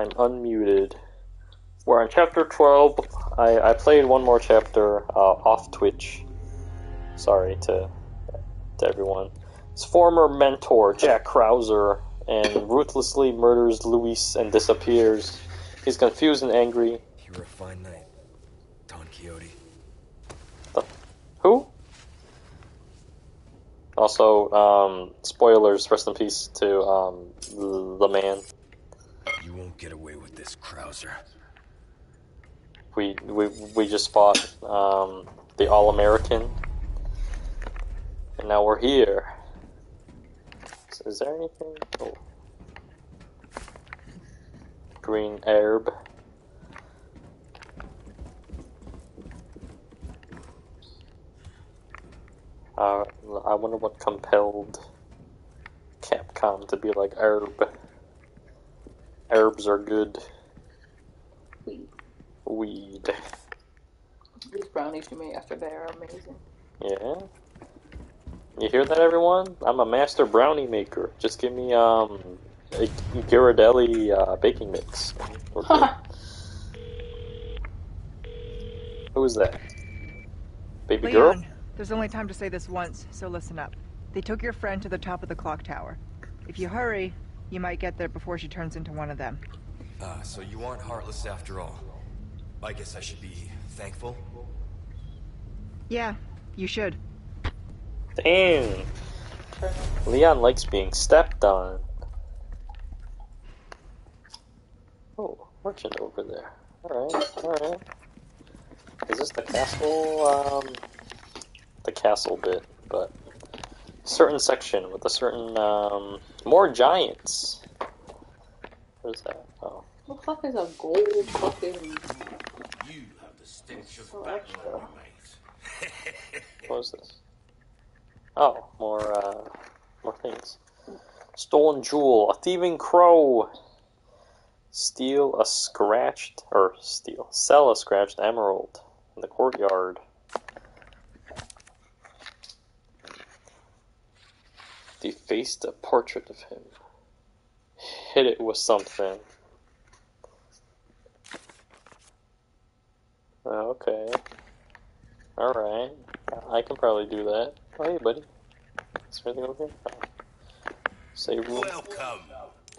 I'm unmuted. We're on chapter 12. I, I played one more chapter uh, off Twitch. Sorry to to everyone. His former mentor, Jack Krauser, and ruthlessly murders Luis and disappears. He's confused and angry. You were a fine knight, Don Quixote. Who? Also, um, spoilers, rest in peace to um, the, the man. Get away with this, Krauser. We, we, we just fought um, the All American. And now we're here. Is, is there anything? Oh. Green herb. Uh, I wonder what compelled Capcom to be like herb. Herbs are good. Weed. Weed. These brownies you made yesterday are amazing. Yeah. You hear that, everyone? I'm a master brownie maker. Just give me um a Ghirardelli uh, baking mix. Who is that? Baby girl? There's only time to say this once, so listen up. They took your friend to the top of the clock tower. If you hurry, you might get there before she turns into one of them. Ah, so you aren't heartless after all. I guess I should be thankful. Yeah, you should. Dang. Leon likes being stepped on. Oh, merchant over there. Alright, alright. Is this the castle? Um, the castle bit, but certain section with a certain um, more giants. What is that? Oh, What the fuck is a gold fucking You have the stench of so battle extra? on you, mate. what is this? Oh, more uh, more things. Stolen jewel, a thieving crow. Steal a scratched or steal sell a scratched emerald in the courtyard. Defaced a portrait of him. Hit it with something. Okay. Alright. I can probably do that. Oh, hey, buddy. Is there anything over here? Oh. Save room. Welcome.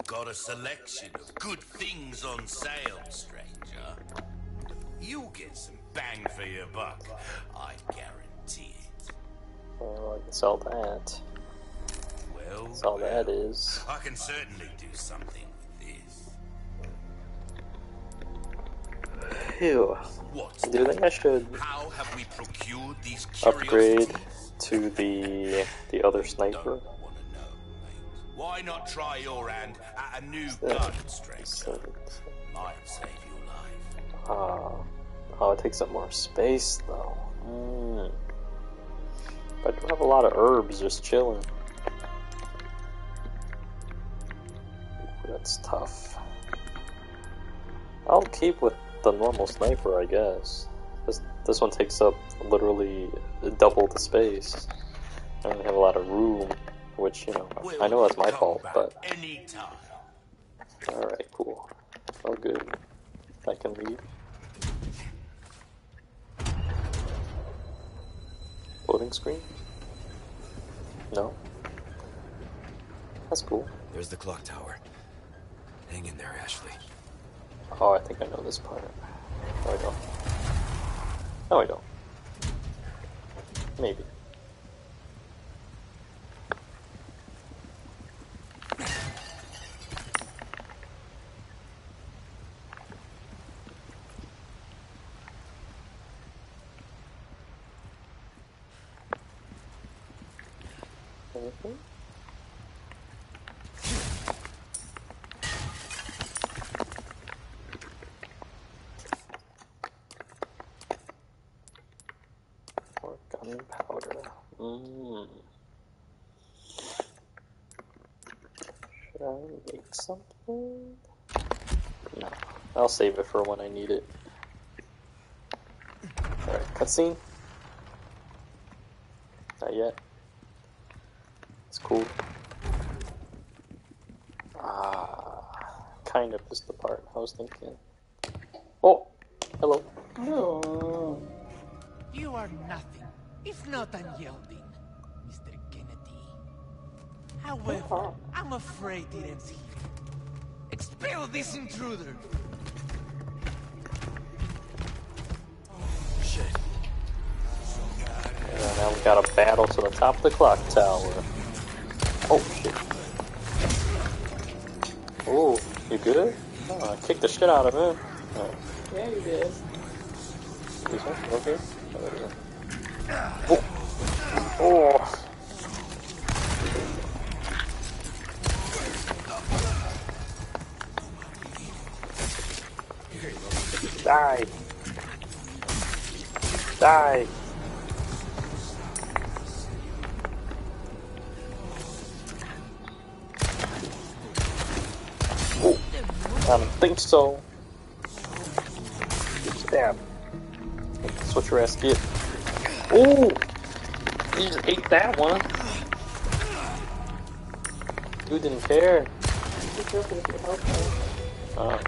Got a selection of good things on sale, stranger. You'll get some bang for your buck. I guarantee it. Well, I can sell that. Well, That's all that is. I can certainly do something with this. Ew. What's Do you think I should How have we procured these upgrade to the the other sniper? Don't want to know. Why not try your hand at a new gun, stranger? Might save your life. Oh, oh, it takes up more space though. Mm. But I do have a lot of herbs just chilling. That's tough. I'll keep with the normal sniper, I guess. This, this one takes up literally double the space. I don't have a lot of room, which, you know, I know that's my fault, but alright, cool. Oh, good. I can leave. Loading screen? No. That's cool. There's the clock tower. Hang in there, Ashley. Oh, I think I know this part. No, I don't. No, I don't. Maybe. Anything? Or gunpowder. Mmm. Should I make something? No. I'll save it for when I need it. Alright, cutscene? Not yet. It's cool. Ah, kind of missed the part I was thinking. Oh, hello. Oh. You are nothing, if not unyielding, Mr. Kennedy. However. I'm afraid it ends here. Expel this intruder! And now we got a battle to the top of the clock tower. Oh shit. Oh, you good? Oh, I kicked the shit out of him. Oh, Yeah, you did. me. Okay. There we go. Oh. Oh. Die. Die. I don't think so. Stab. That's what your ass get. Oh! You just ate that one. Dude didn't care. Be careful with your health. Uh.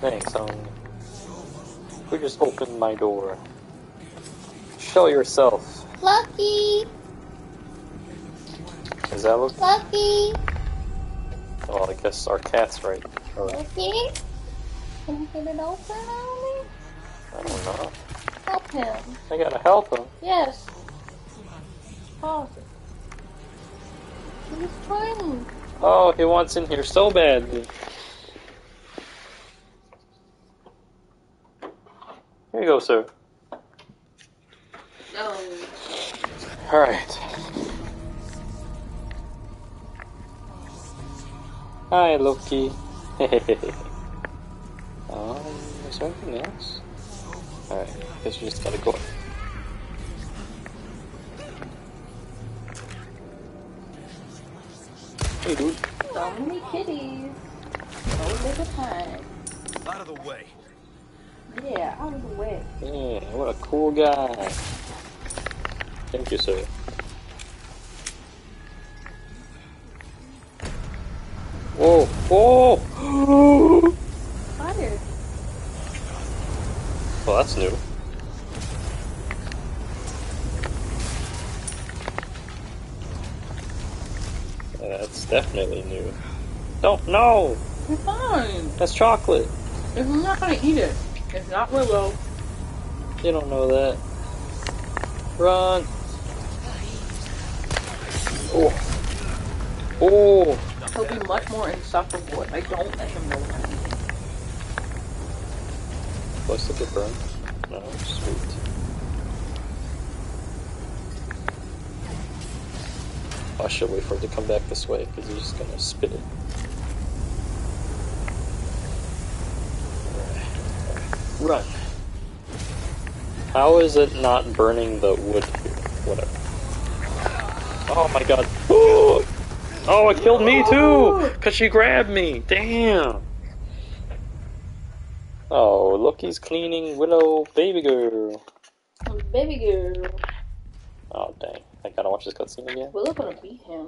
Thanks, um. Who just opened my door? Show yourself. Lucky, Is that look? Lucky, Well, I guess our cat's right. Or, Lucky. Can you get it open on? I don't know. Help him. I gotta help him. Yes. Pause it. He's trying. Oh, he wants in here so badly. Here you go, sir. No. Alright. Hi, Loki. um, is there anything else? Alright, guess we just gotta go. Hey, dude. So many kitties. No bigger time. Out of the way. Yeah, out of the way. Yeah, what a cool guy. Thank you, sir. Whoa! oh! Fire. Well, that's new. That's definitely new. Don't no! You're fine. That's chocolate. If I'm not gonna eat it, it's not Willow. You don't know that. Run! Oh! Oh! He'll be much more insufferable if I don't let him know what I'm eating. Close to the burn. No, oh, sweet. Oh, I should wait for it to come back this way because he's just gonna spit it. Run. How is it not burning the wood here? Whatever. Oh my god. Oh, oh it killed me too! Because she grabbed me! Damn! Oh, look, he's cleaning Willow baby girl. Baby girl. Oh, dang. I gotta watch this cutscene again. Willow gonna beat him.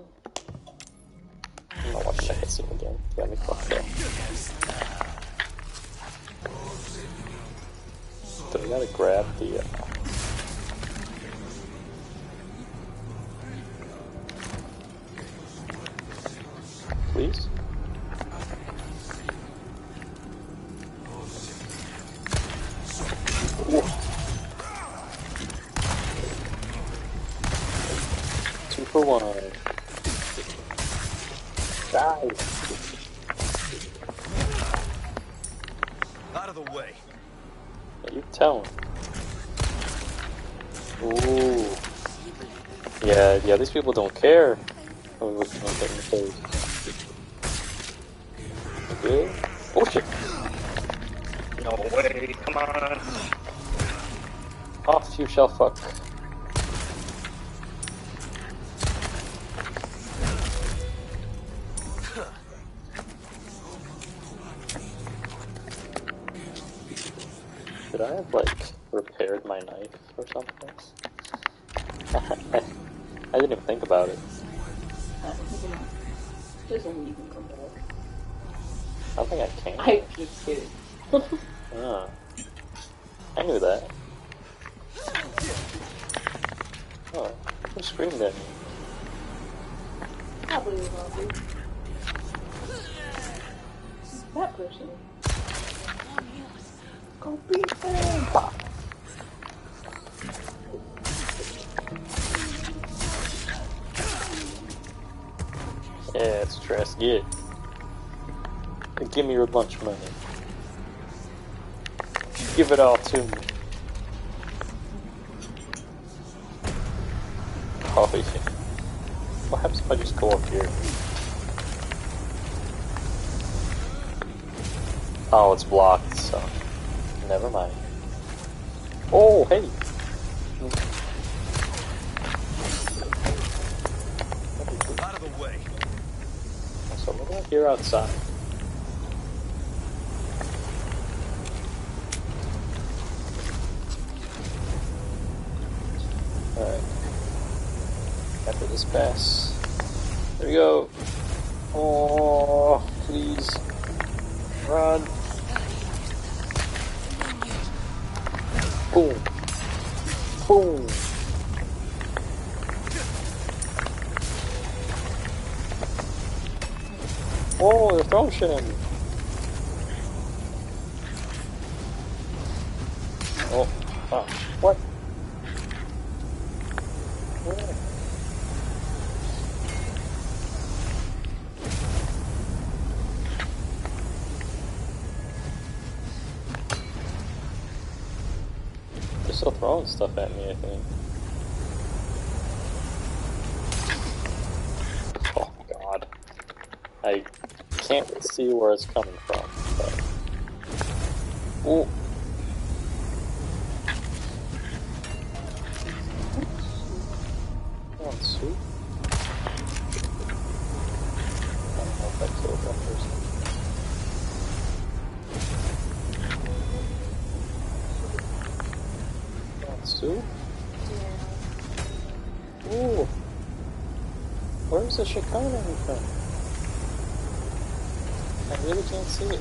I'm not watching that cutscene again. Got me fucked up. So we gotta grab the. Uh... Please? Two for one. Die. Out of the way. You tell him. Ooh. Yeah, yeah, these people don't care. Oh, what's not getting the face. Good. Oh shit. No way, come on. Off you shall fuck. Should I have like repaired my knife or something? I didn't even think about it. I don't think I can. I just kidding. oh. I knew that. Oh, who screamed at me? Probably was That person. Give me money. Give it all to me. Oh, yeah. What happens if I just go up here? Oh, it's blocked, so never mind. Oh, hey! Out of the way. So what do I hear outside? Alright. After this pass. There we go. Oh, please. Run. Boom. Boom. Oh, they're. Oh, oh, what? Oh. They're still throwing stuff at me, I think. Oh god. I can't see where it's coming from. But... Ooh. Shit coming at me from? I really can't see it.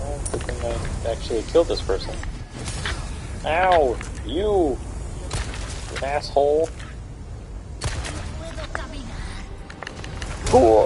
Oh, good thing I actually killed this person. Ow! You! You asshole! Cool!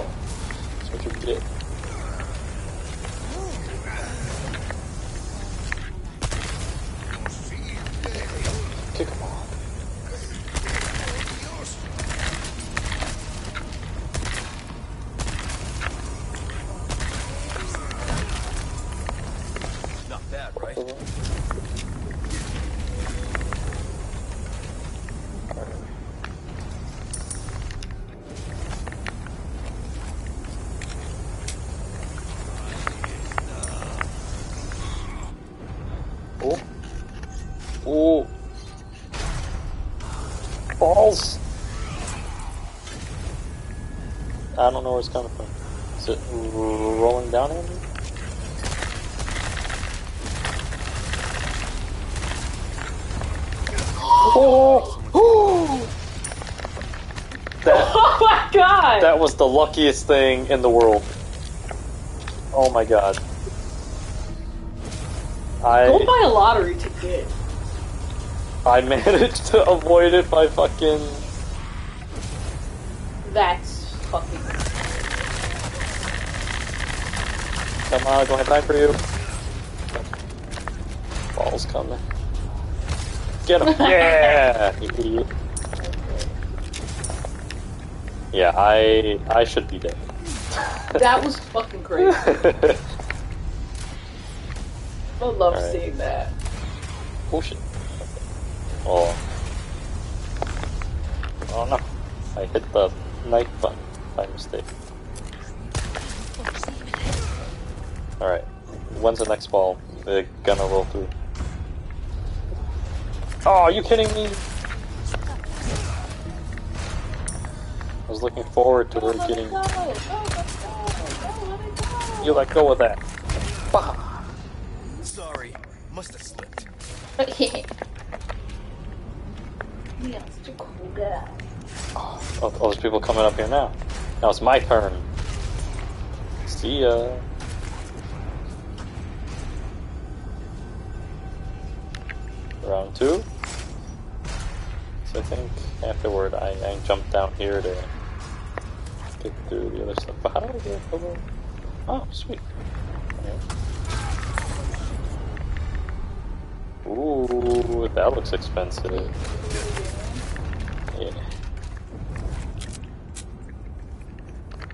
I don't know where it's coming from. Is it rolling down at me? Oh! that, Oh my god! that was the luckiest thing in the world. Oh my god. I Go buy a lottery ticket. I managed to avoid it by fucking On, don't have time for you. Ball's coming. Get him! Yeah! You idiot. Yeah, I I should be dead. That was fucking crazy. I love Alright. seeing that. The next ball? They're gonna roll through. Oh, are you kidding me? I was looking forward to her getting. go! Go! Go! You let go of that. Bah! Sorry, must have slipped. Yeah, such a cool guy. Oh, oh, there's people coming up here now. Now it's my turn. See ya. Round two. So I think afterward I, I jump down here to get through the other stuff. But how do I get over? Oh, sweet. Okay. Ooh, that looks expensive. Yeah.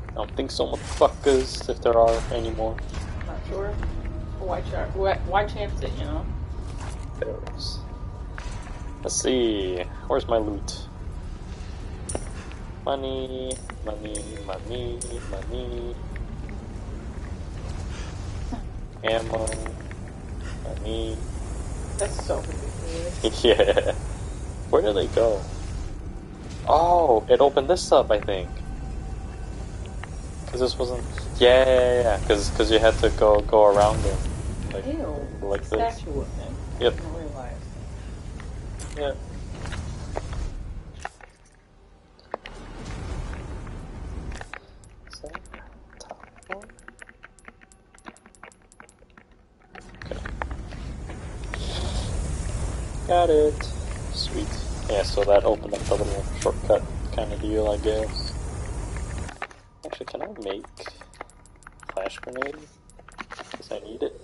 I don't think so, motherfuckers, if there are any more. Not sure. Why, why, chance it, you know? There's. Let's see. Where's my loot? Money, money, money, money. Ammo. Money. That's so ridiculous. yeah. Where did they go? Oh, it opened this up, I think. Cause this wasn't. Yeah, yeah, yeah. Cause, cause you had to go go around it. Like, Ew. like this. Statue of him. Yep. Yeah. Got it. Sweet. Yeah, so that opened up the little shortcut kind of deal, I guess. Actually, can I make flash grenade? Because I need it.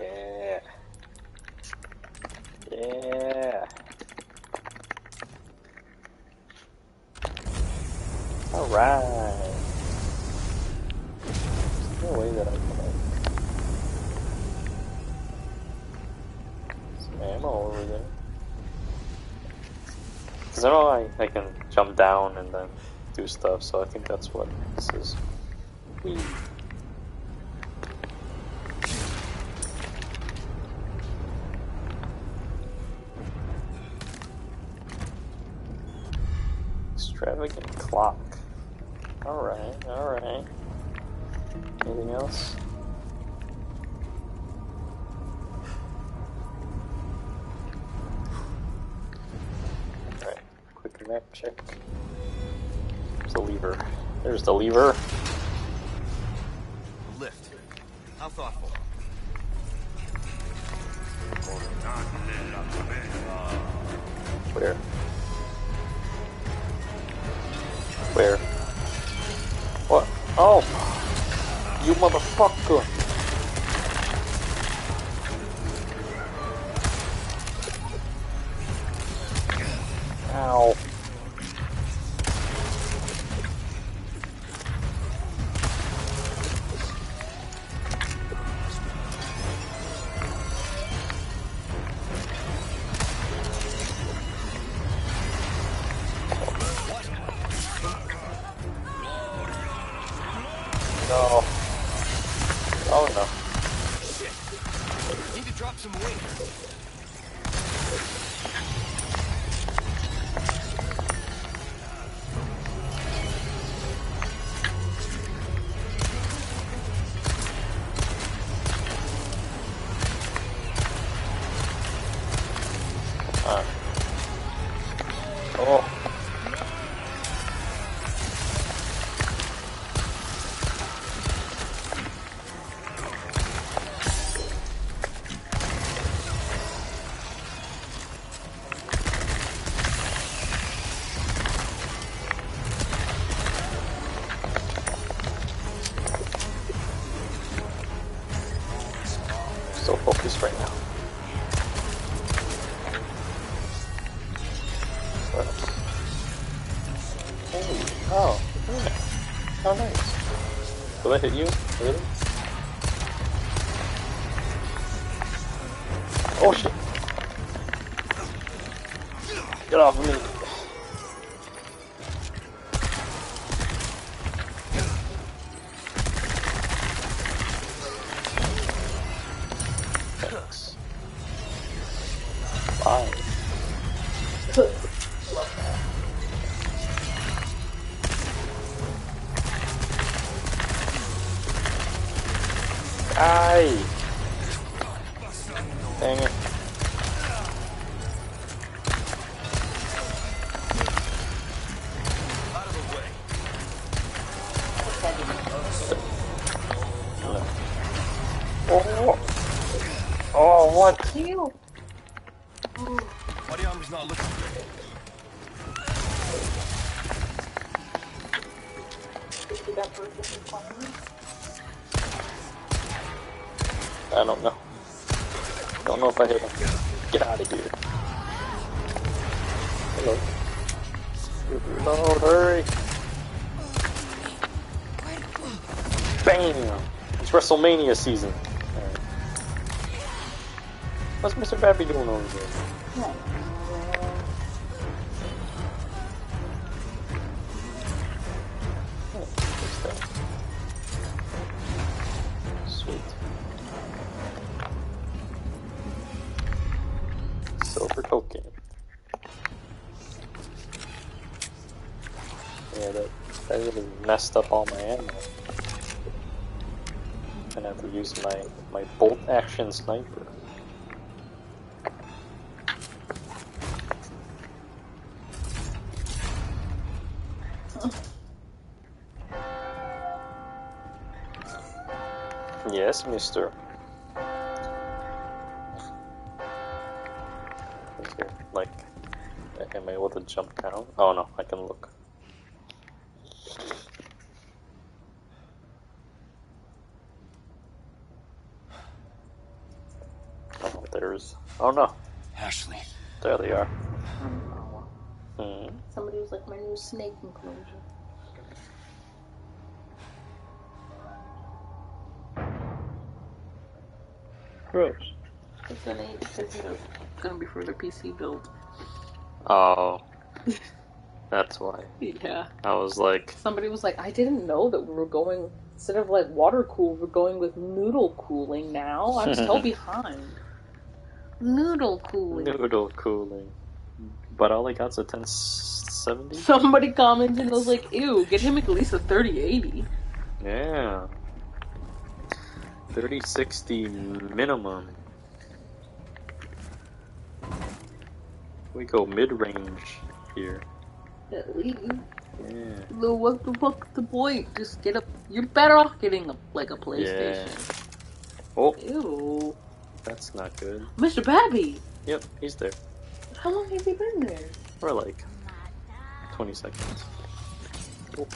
Yeah. Yeah. Alright. There's no way that I can some ammo over there. Cause I know I, I can jump down and then do stuff, so I think that's what this is. Extravagant clock. Alright, alright. Anything else? Alright, quick map check. There's the lever. There's the lever. Lift. How thoughtful. Where? Where? What? Oh! You motherfucker! Ow. I hit you? WrestleMania season. Alright. What's Mr. Babby doing over here? Oh. Sweet. Silver token. Yeah, that, that really messed up all my ammo. Action sniper. Yes, mister. Is there, like, am I able to jump down? Oh no, I can look. Oh, there's. Oh no, Ashley. there they are. Hmm. Somebody was like my new snake enclosure. Gross. It's gonna, it's gonna be for the PC build. Oh, that's why. Yeah. I was like, Somebody was like, I didn't know that we were going instead of like water cool, we're going with noodle cooling now. I'm so behind. Noodle cooling. noodle cooling. But all I got's a 1070? Somebody commented and was like, ew, get him at least a 3080. Yeah. 3060 minimum. We go mid range here. At least. Yeah. Well, what the fuck's the point? Just get a. You're better off getting a, like a PlayStation. Yeah. PlayStation. Oh, Ew. That's not good. Mr. Babby! Yep, he's there. How long have you been there? For like 20 seconds. Oh.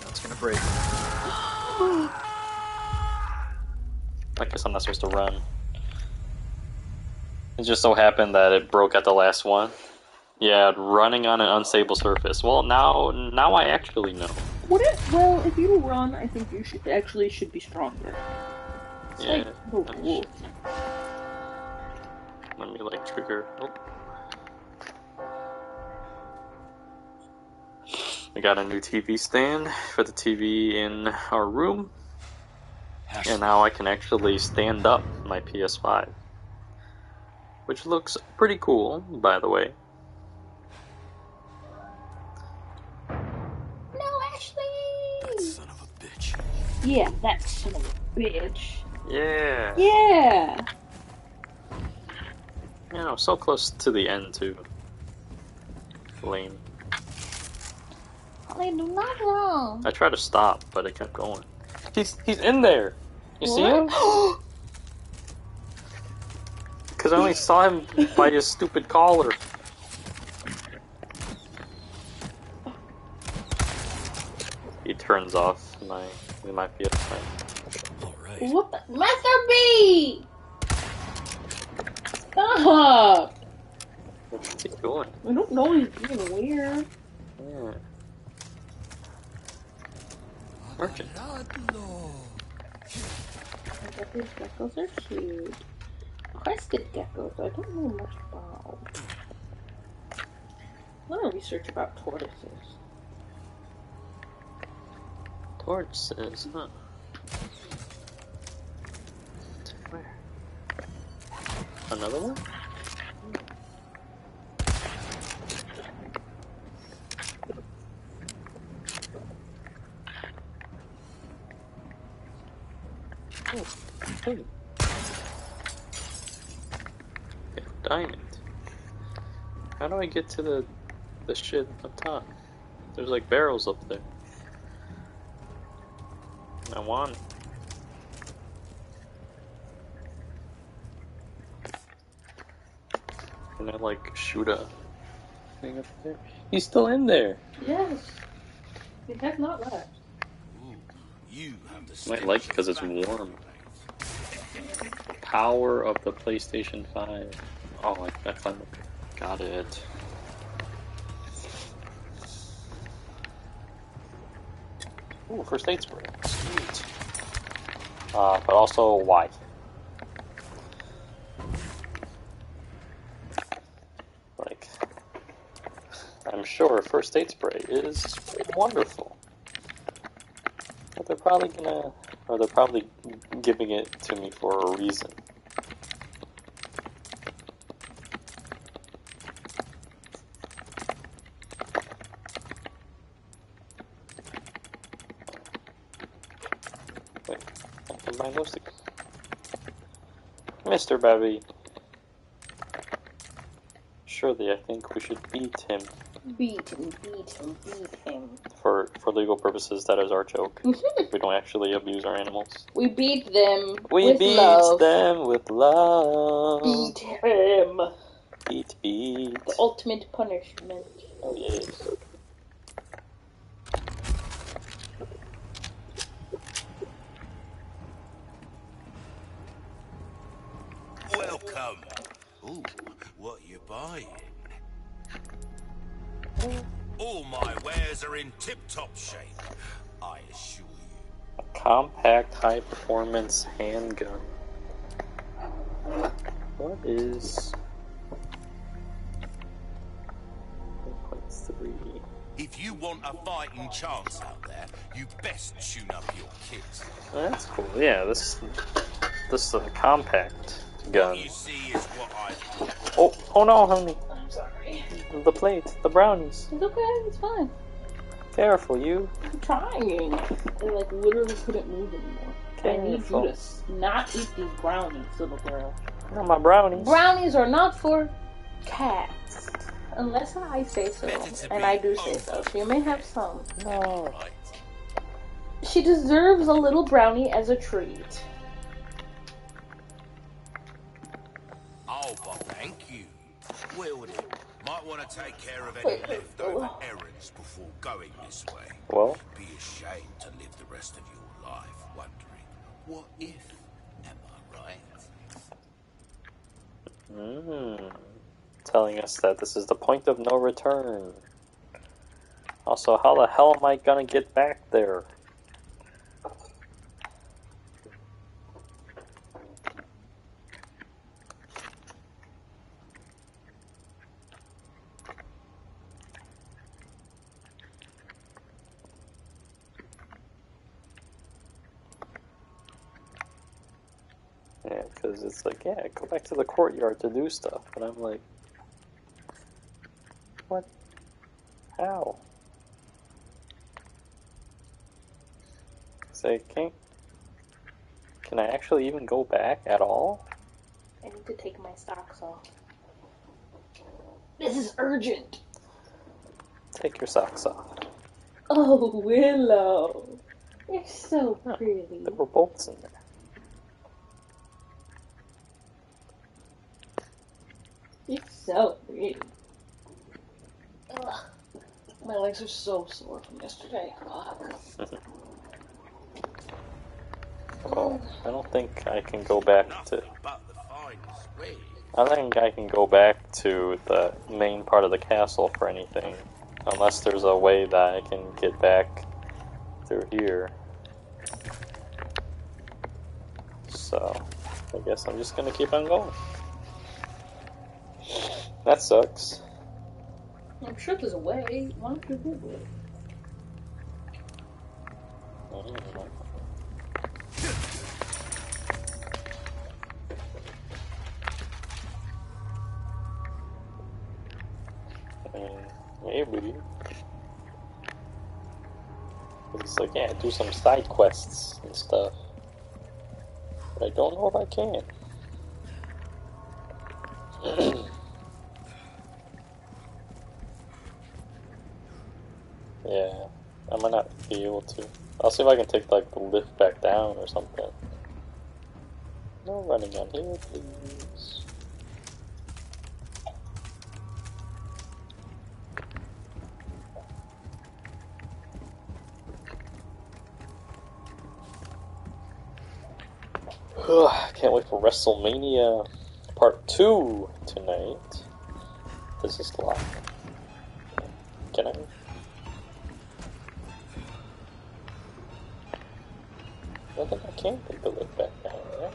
That's gonna break. I guess I'm not supposed to run. It just so happened that it broke at the last one. Yeah, running on an unstable surface. Well, now now I actually know. Would it? Well, if you run, I think you should actually should be stronger. It's Yeah. like the wolf. Let me like trigger. Oh. I got a new TV stand for the TV in our room, and now I can actually stand up my PS5, which looks pretty cool, by the way. No, Ashley! That Son of a bitch. Yeah, that son of a bitch. Yeah, Yeah. you know, so close to the end too. Lame. I do not wrong. I tried to stop, but it kept going. He's he's in there. You see him? Because I only saw him by his stupid collar. He turns off my. We might be at a time. Alright. What the? Master B! Stop! What's he doing? I don't know he's being weird. Yeah. Merchant. I bet these geckos are cute. Crested geckos, I don't know much about. I'm gonna research about tortoises. Tortoises, huh? Where? Another one? Oh, hey. Diamond. How do I get to the the shit up top? There's like barrels up there. I want it. Can I like shoot a thing up there? He's still in there. Yes. We have not left. Ooh, you have the Might like it 'cause of it's warm. plates. Power of the PlayStation 5. Oh, I, got it. Ooh, first aid spray. Sweet. Uh, but also, why? Like, I'm sure first aid spray is wonderful. But they're probably gonna, or they're probably giving it to me for a reason. Wait, I can buy those together. Mr. Bevy. Surely I think we should beat him. Beat him, beat him, beat him. For for legal purposes, that is our joke. we don't actually abuse our animals. We beat them We with beat love. them with love. Beat him. Beat, beat. The ultimate punishment. Oh, yes. High performance handgun. What is. 1.3. If you want a fighting chance out there, you best tune up your kit. That's cool. Yeah, this this is a compact gun. What you see is what I've. Oh, oh no, honey. I'm sorry. The plate, the brownies. It's okay, it's fine. Careful, you. I'm trying. I like literally couldn't move anymore. I need you to not eat these brownies, little girl. Not my brownies. Brownies are not for cats. Unless I say so. And I do say so. So you may have some. No. She deserves a little brownie as a treat. Oh, but thank you. Well then, might want to take care of any leftover errands before going this way. Well, Be ashamed to live the rest of your life wondering, what if? Am I right? mm, telling us that this is the point of no return. Also, how the hell am I gonna get back there? Yeah, because it's like, yeah, go back to the courtyard to do stuff. And I'm like, what? How? Say, can can I actually even go back at all? I need to take my socks off. This is urgent. Take your socks off. Oh, Willow. You're so pretty. There were bolts in there. You're so pretty. Ugh. My legs are so sore from yesterday. Fuck. Oh, I don't think I can go back to. Nothing but the finest way. I think I can go back to the main part of the castle for anything, unless there's a way that I can get back through here. So, I guess I'm just gonna keep on going. That sucks. I'm sure there's a way. Why don't you Google it? I don't. I mean, maybe. It's like, yeah, do some side quests and stuff. But I don't know if I can. yeah, I might not be able to. I'll see if I can take like the lift back down or something. No running on here, please. Can't wait for WrestleMania Part 2 tonight. This is locked. Can I? Can take the lift back down?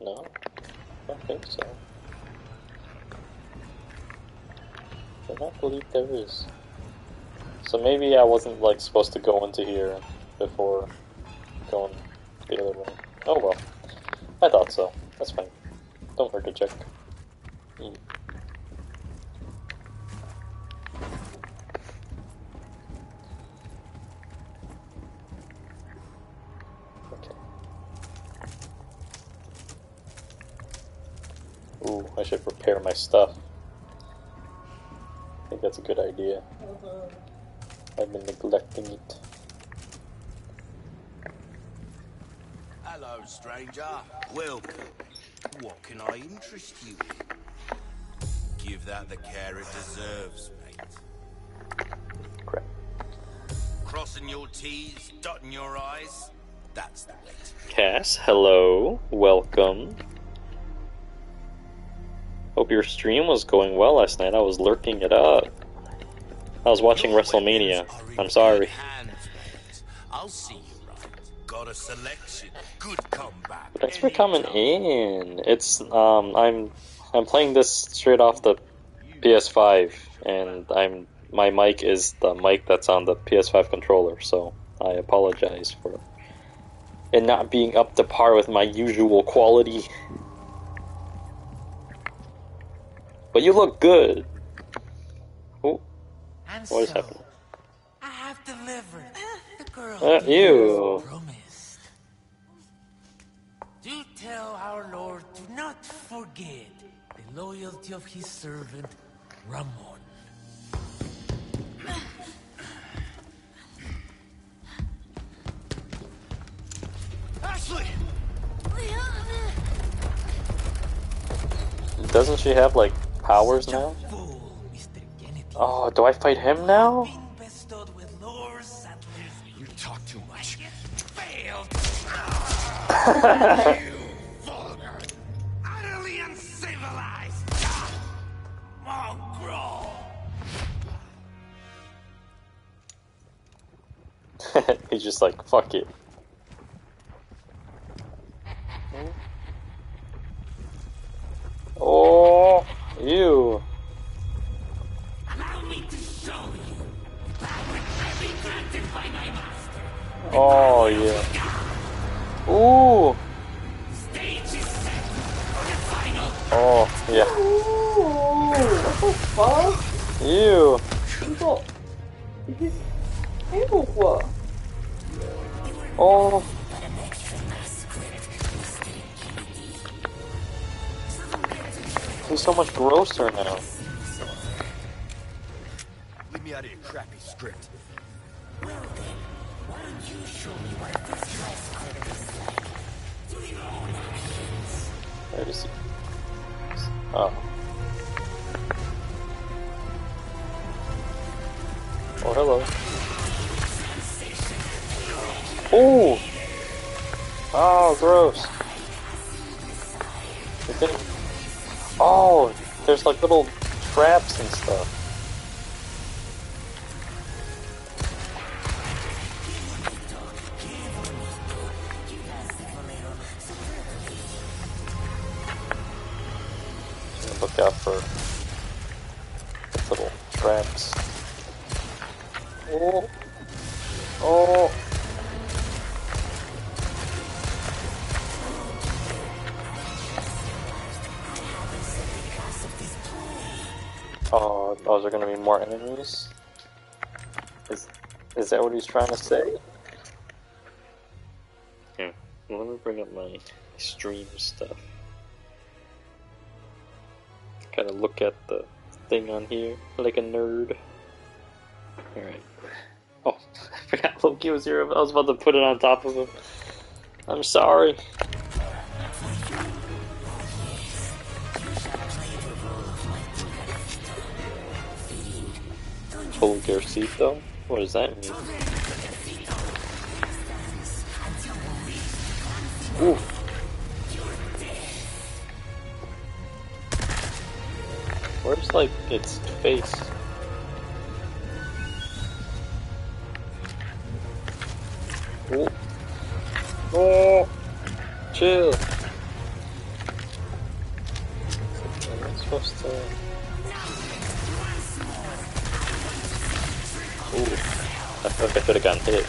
No? I don't think so. I don't believe there is. So maybe I wasn't like supposed to go into here before going the other way. Oh well. I thought so. That's fine. Don't hurt to check. Should prepare my stuff. I think that's a good idea. I've been neglecting it. Hello, stranger. Welcome. What can I interest you in? Give that the care it deserves, mate. Crap. Crossing your T's, dotting your I's. That's the way Cass, hello. Welcome. Hope your stream was going well last night. I was lurking it up. I was watching WrestleMania. weapons are in I'm sorry. good hands, mate. I'll see you right. Got a selection. Good comeback. Thanks for coming in. It's um I'm I'm playing this straight off the PS5 and I'm my mic is the mic that's on the PS5 controller, so I apologize for it not being up to par with my usual quality. But you look good. Oh, And what is so, happening? I have delivered the girl Uh, you ew. promised. Do tell our Lord to not forget the loyalty of his servant, Ramon. Ashley! Doesn't she have like powers now? fool, Mr. Kennedy. Oh, do I fight him now? Being bestowed with Lord Saddler's, You talk too much. failed. Vulgar! Utterly uncivilized. Mongrel. He's just like, fuck it. Oh, ew. Allow me to show you power heavy granted by my master. Oh, yeah. Ooh. Stage is set for the final Oh, yeah. Ooh, what the fuck? Ew. People, he's evil what? Oh. He's so much grosser now. Leave me out of your crappy script. Where is he? Oh. Oh, hello. Oh! Oh, gross. Oh, there's like little traps and stuff. Is that what he's trying to say? Here, let me bring up my extreme stuff. Kind of look at the thing on here like a nerd. Alright. Oh, I forgot Loki was here. I was about to put it on top of him. I'm sorry. Pulgarcito? What does that mean? Ooh. Where's like its face? Ooh. Oh, chill. I'm supposed to? Ooh, I feel like I could have gotten hit.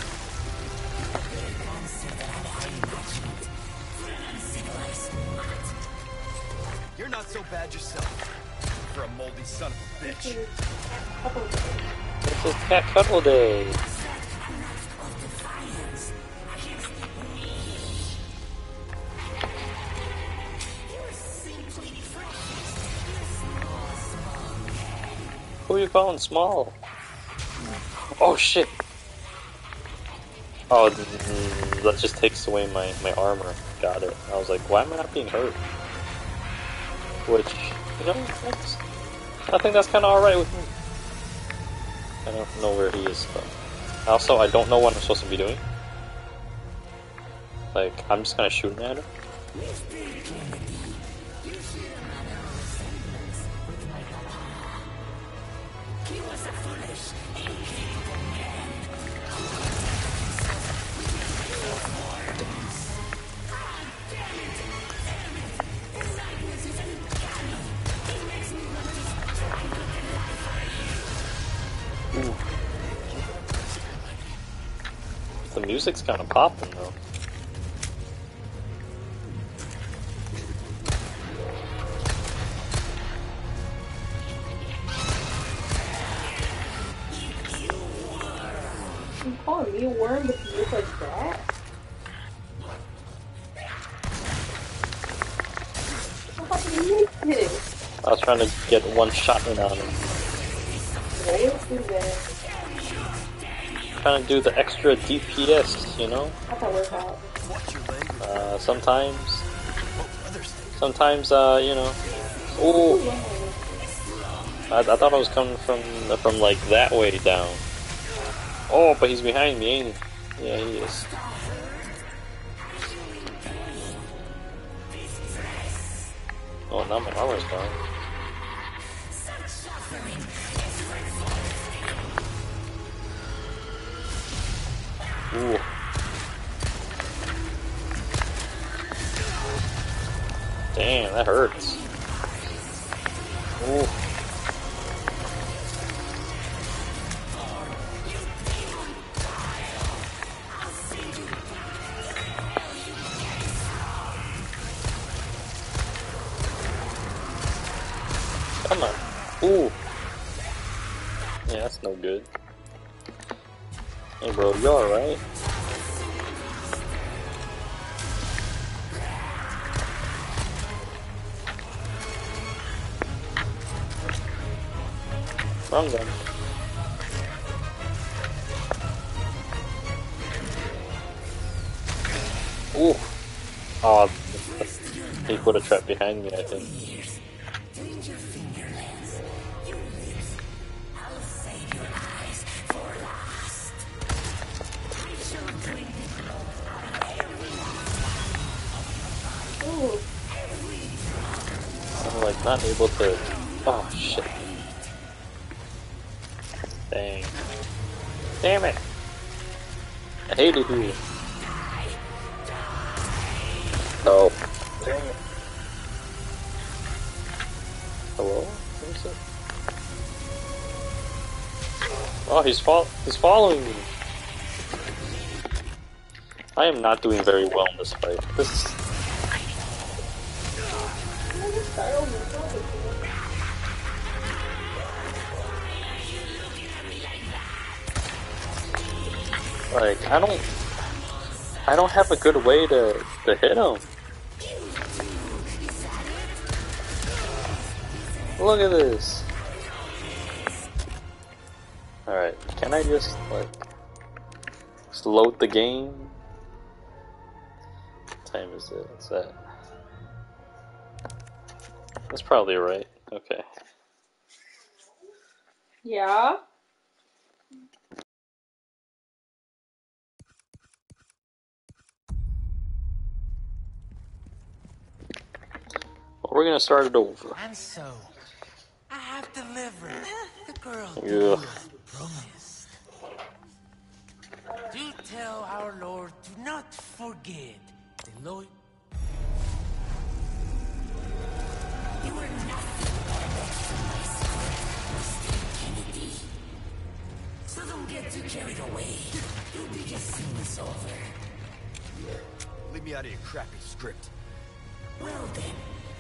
You're not so bad yourself. For a moldy son of a bitch. This is Cat Cuddle Day. Who are you calling small? Oh shit! Oh, th- th- that just takes away my, my armor. Got it. I was like, why am I not being hurt? Which, you know, I think that's kind of alright with me. I don't know where he is. Also, I don't know what I'm supposed to be doing. Like, I'm just kind of shooting at him. Music's kind of popping though. You calling me a worm if you look like that? How do you make? I was trying to get one shot in on him. Trying to do the extra DPS, you know? How'd that work out? Watch your language. Uh, sometimes, sometimes, uh, you know. Ooh, I, I thought I was coming from from like that way down. Oh, but he's behind me, ain't he? Yeah, he is. Oh, now my armor's gone. Ooh. Damn, that hurts. Ooh. following me. I am not doing very well in this fight. This is... Like, I don't... I don't have a good way to, to hit him. Look at this. Alright can I just, like, just load the game? What time is it? What's that? That's probably right. Okay. Yeah. Well, we're gonna start it over. And so, I have delivered the girl Ugh. Do tell our Lord to not forget the loyal. You were nothing So don't get too carried away. You'll be just seeing this over. Leave me out of your crappy script. Well then,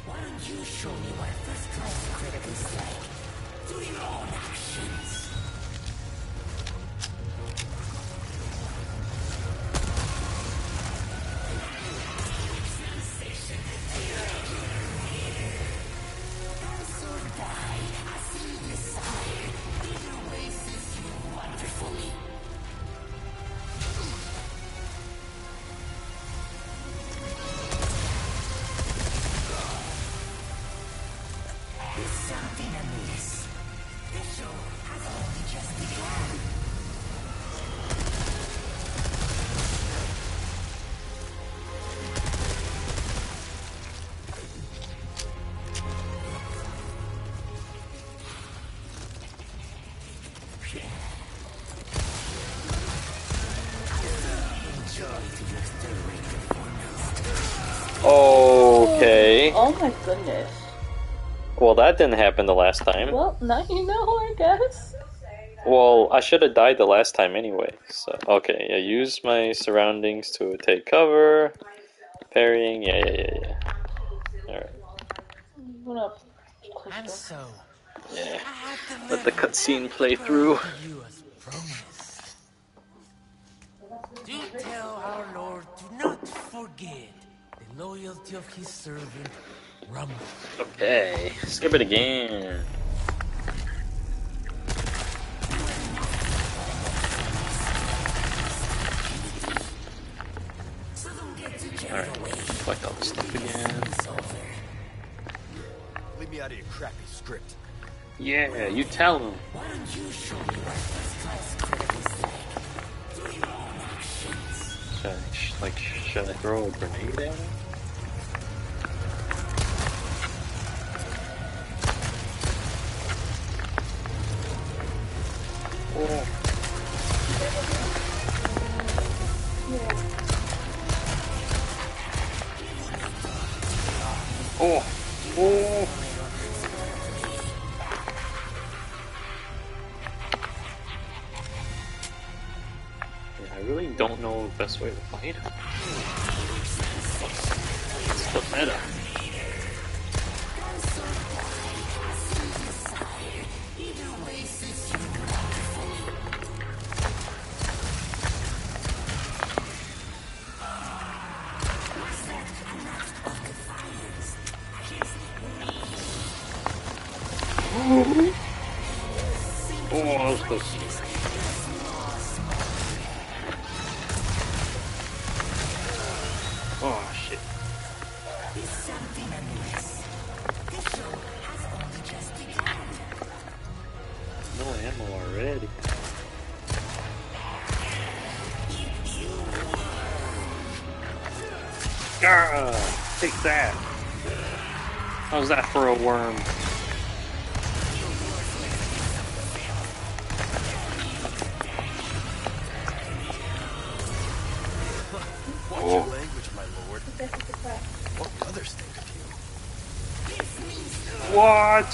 why don't you show me what a first-class critic is like? Through your own actions. Oh my goodness. Well, that didn't happen the last time. Well, now you know, I guess. Well, I should have died the last time anyway. So okay, yeah. Use my surroundings to take cover. Parrying. Yeah, yeah, yeah, yeah. All right. I'm And so, Yeah. Let the cutscene play through. you as promised. Do tell our Lord do not forget the loyalty of his servant, Ramon. Okay. Skip it again. Alright. Collect all this stuff again. Leave me out of your crappy script. Yeah, you tell him. Should I, sh- like, should I throw a grenade at him? Oh. Oh. I really don't know the best way to fight worm? Oh. your language, my lord. What others think of you? What?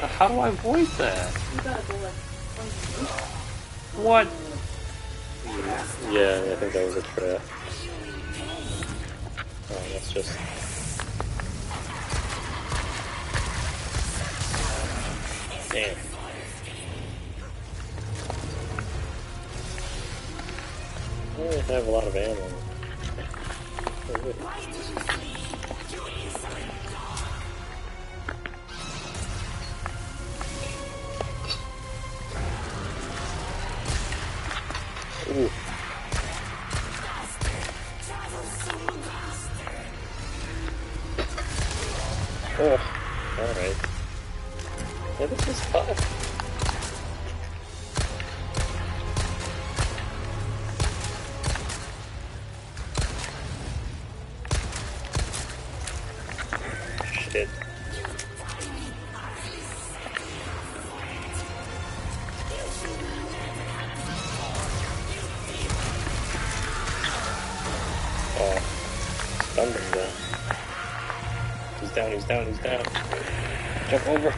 How do I avoid that? Shit. Oh, stunned him though. He's down, he's down, he's down. Jump over.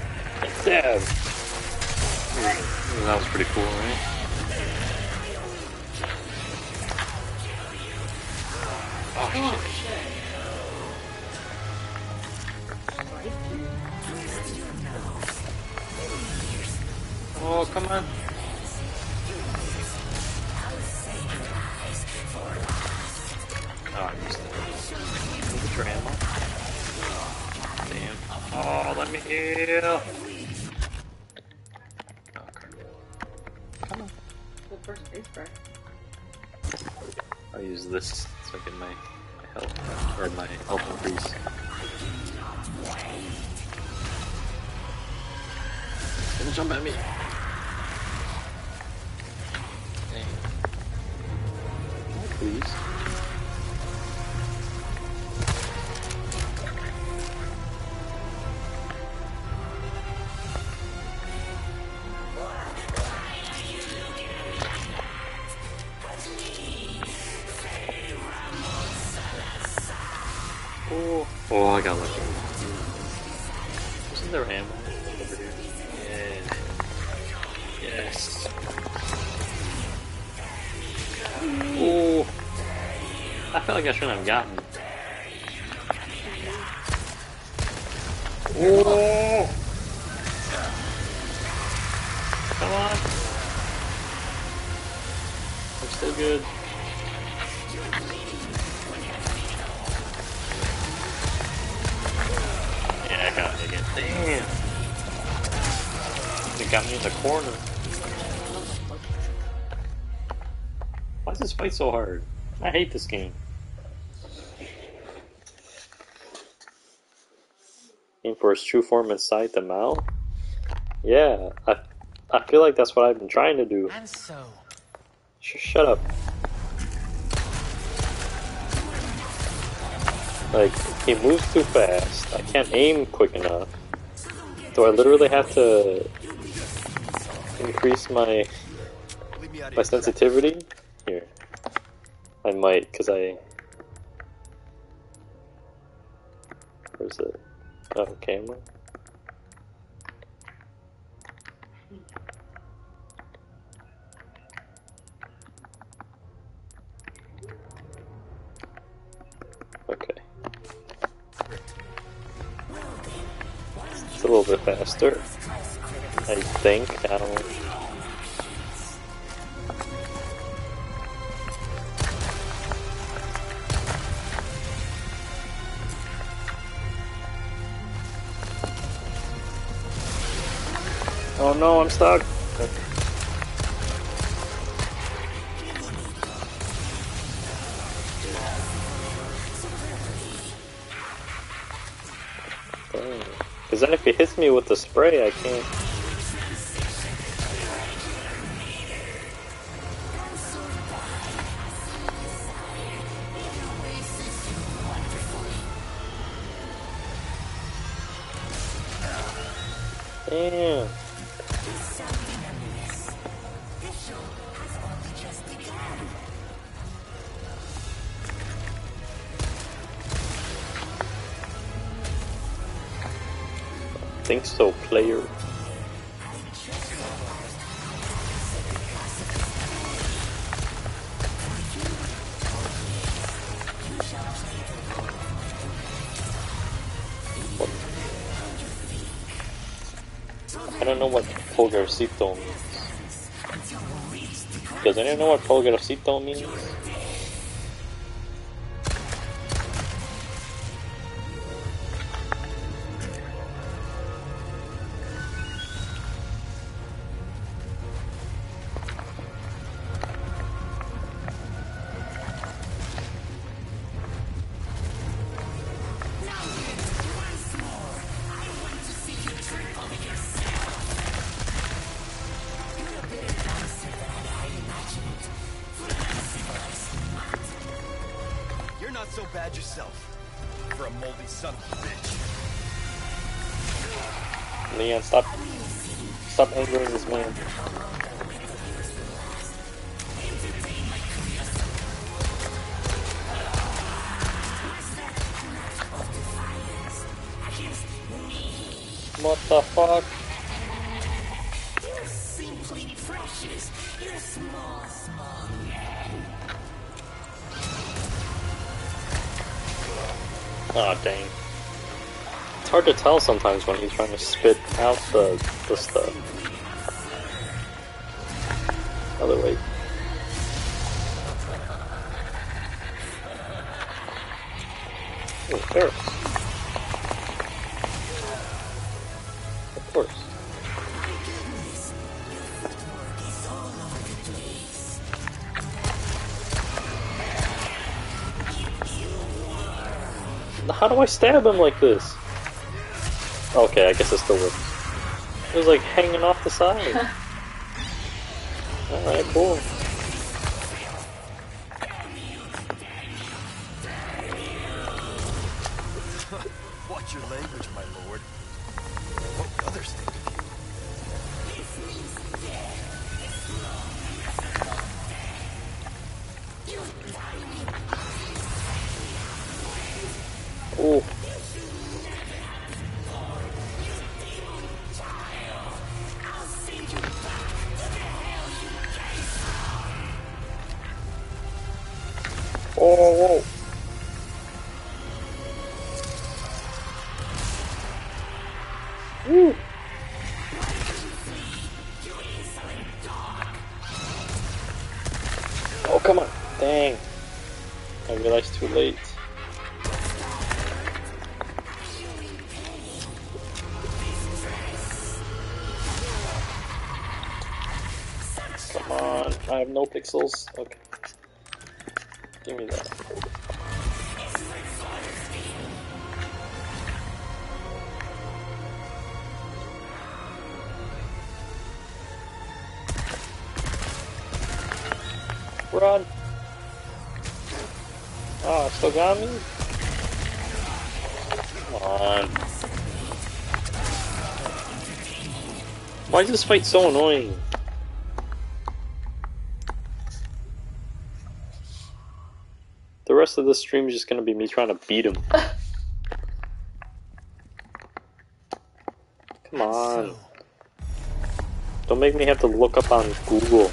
Like I shouldn't have gotten. Come on. I'm still good. Yeah, I got it again. Damn. It got me in the corner. Why is this fight so hard? I hate this game. For his true form inside the mouth? Yeah, I, I feel like that's what I've been trying to do. And so, Sh- shut up. Like, he moves too fast. I can't aim quick enough. Do I literally have to increase my my sensitivity? Here. I might, because I... Oh, camera? Okay. It's a little bit faster. I think. I don't. Oh no, I'm stuck. Because then if he hits me with the spray, I can't. Damn. Think so, player. What Pulgarcito means. Does anyone know what Pulgarcito means? To tell sometimes when he's trying to spit out the, the stuff. Other way. Oh. Of course. How do I stab him like this? Okay, I guess it still works. It was like hanging off the side. Alright, cool. Pixels. Okay. Give me that. Run! Oh, still got me? Come on. Why is this fight so annoying? Rest of the stream is just gonna be me trying to beat him. Come on. Don't make me have to look up on Google.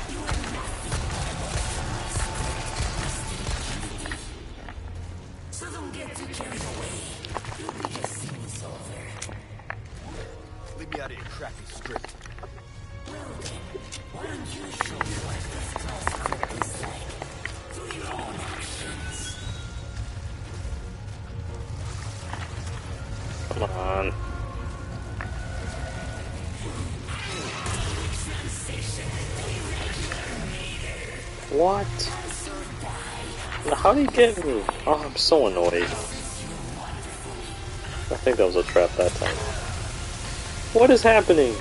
Do you get me? Oh, I'm so annoyed. I think that was a trap that time. What is happening?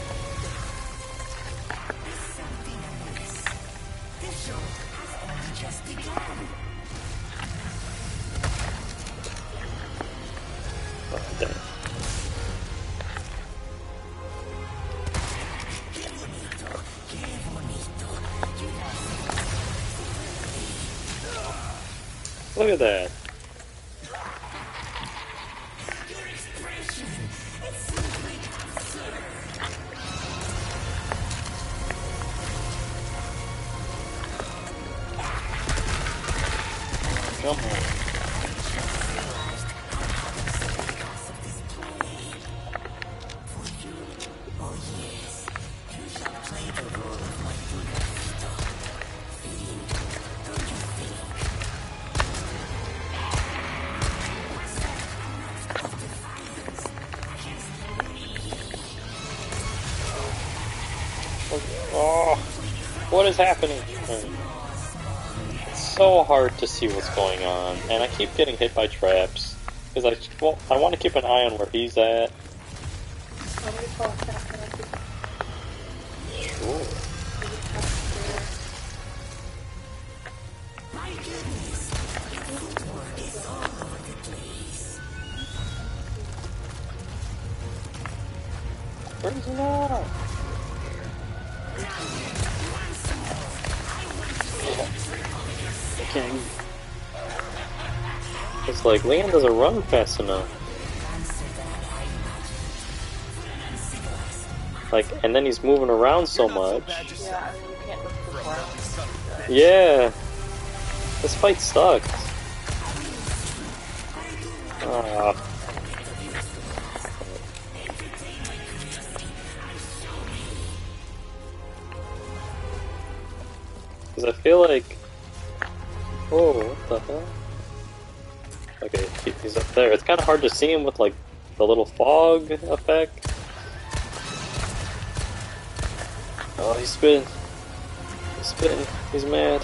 Is happening? It's so hard to see what's going on, and I keep getting hit by traps. Because I, well, I want to keep an eye on where he's at. Leon doesn't run fast enough. Like, and then he's moving around so much. Yeah, I mean, you can't just perform. Yeah. This fight sucks. See him with like the little fog effect. Oh, he's spitting. He's spitting. He's mad.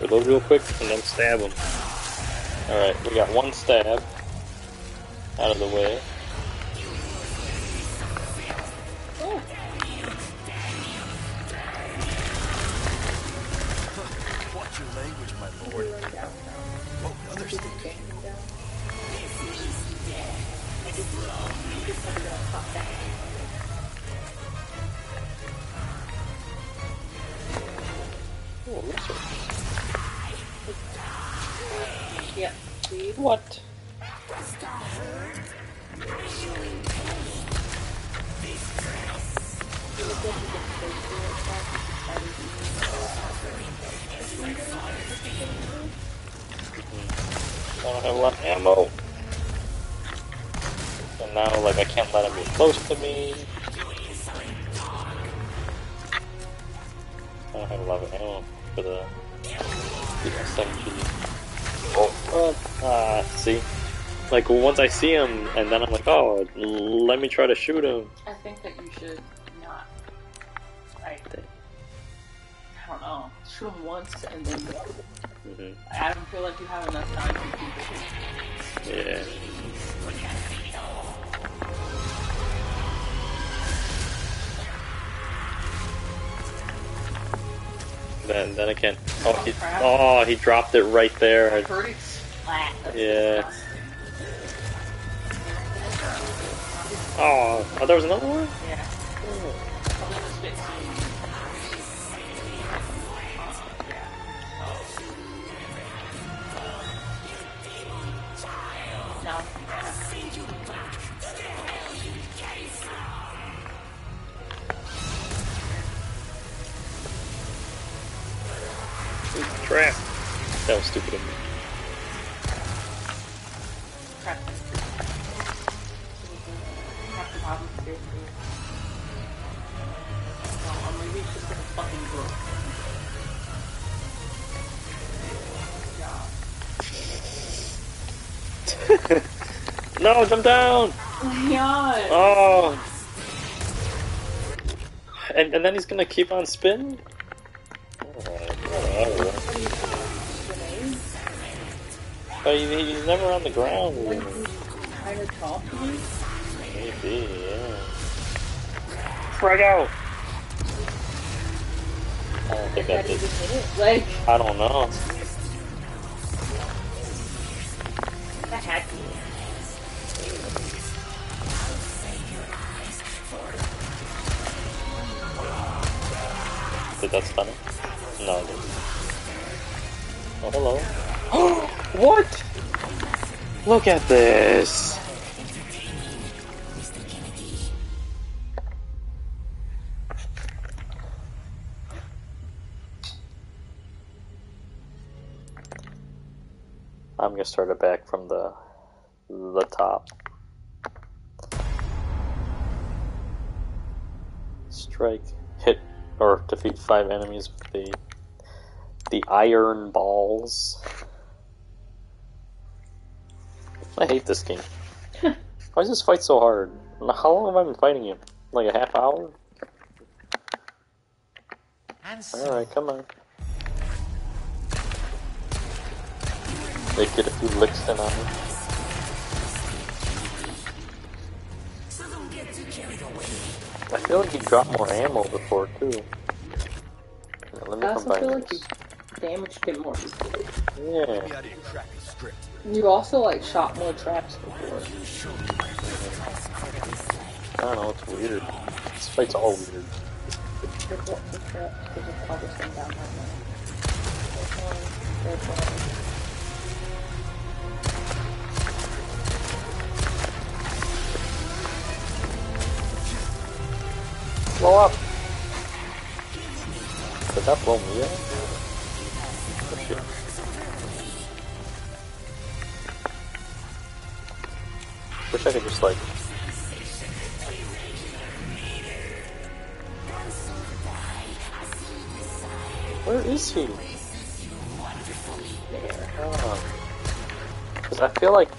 Reload real quick and then stab him. Alright, we got one stab out of the way. What? I don't have a lot of ammo. And now, like, I can't let him be close to me. Like, once I see him, and then I'm like, oh, let me try to shoot him. I think that you should not. Like, I don't know. Shoot him once and then. hmm I don't feel like you have enough time to keep it. Yeah. Then, then I can't. Oh, he, oh, he dropped it right there. I- Pretty splat. That's Yeah. Oh, oh, there was another one. Yeah. Trap. That was stupid of me. No, jump down. Oh. And and then he's gonna keep on spinning. Oh, But he, he's never on the ground. Like he's kind of tall to me. Maybe, yeah. Frag out. I don't think That that did. Like I don't know. that had to. Did that stun him? No, it didn't. Oh, hello. what? Look at this. I'm gonna start it back from the the top. Strike, or defeat five enemies with the the iron balls. I hate this game. Why is this fight so hard? How long have I been fighting him? Like a half hour? So, Alright, come on. They get a few licks in on me. I feel like he dropped more ammo before too. Yeah, let me I also feel like you damage did more. Yeah. Get me out of here, crack the script. You also like shot more traps before. I don't know, it's weird. This fight's all weird. Blow up! Did that blow me up? Wish I could just like. Where is he? Oh. 'Cause I feel like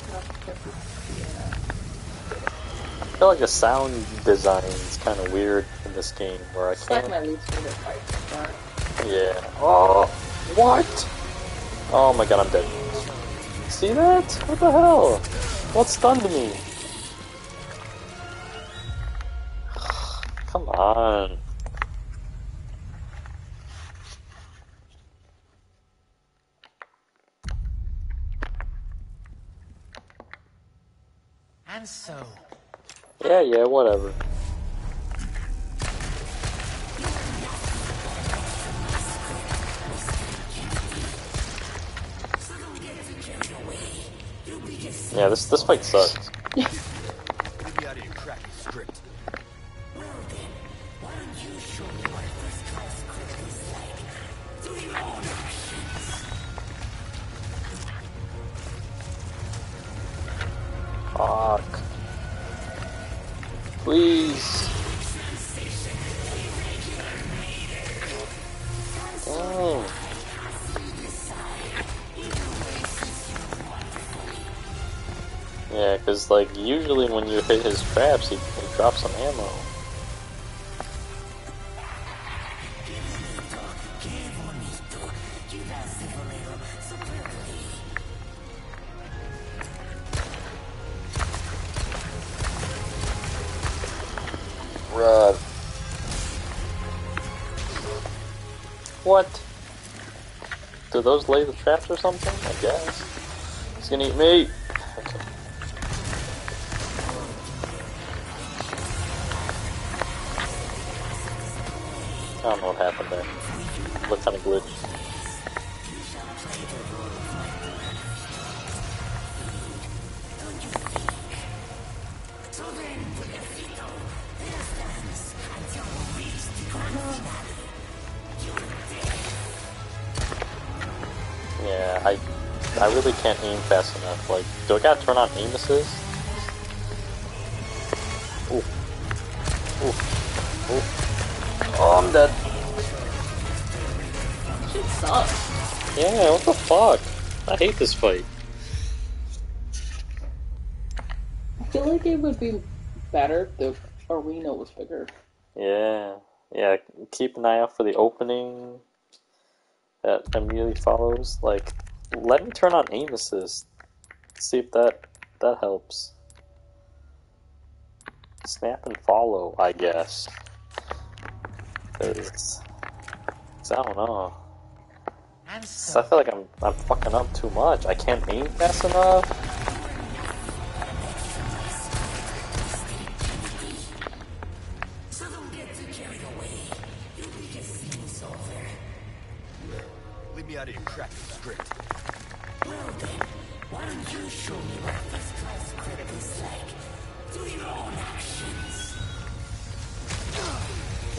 I feel like the sound design is kind of weird this game, where I It's can't. my least favorite fight so. Yeah. Oh, what? Oh my god, I'm dead. See that? What the hell? What stunned me? Come on. And so, Yeah, yeah, whatever. Yeah, this this fight sucks. traps, he, drops some ammo. Run. What? Do those lay the traps or something? I guess. He's gonna eat me. Can't aim fast enough. Like, do I gotta turn on aim assist? Ooh. Ooh. Ooh. Oh, I'm dead. Shit sucks. Yeah, what the fuck? I hate this fight. I feel like it would be better if the arena was bigger. Yeah, yeah. Keep an eye out for the opening that immediately follows. Like, let me turn on aim assist. See if that that helps. Snap and follow, I guess. Cause, 'cause I don't know. so, I feel like I'm I'm fucking up too much. I can't aim fast enough.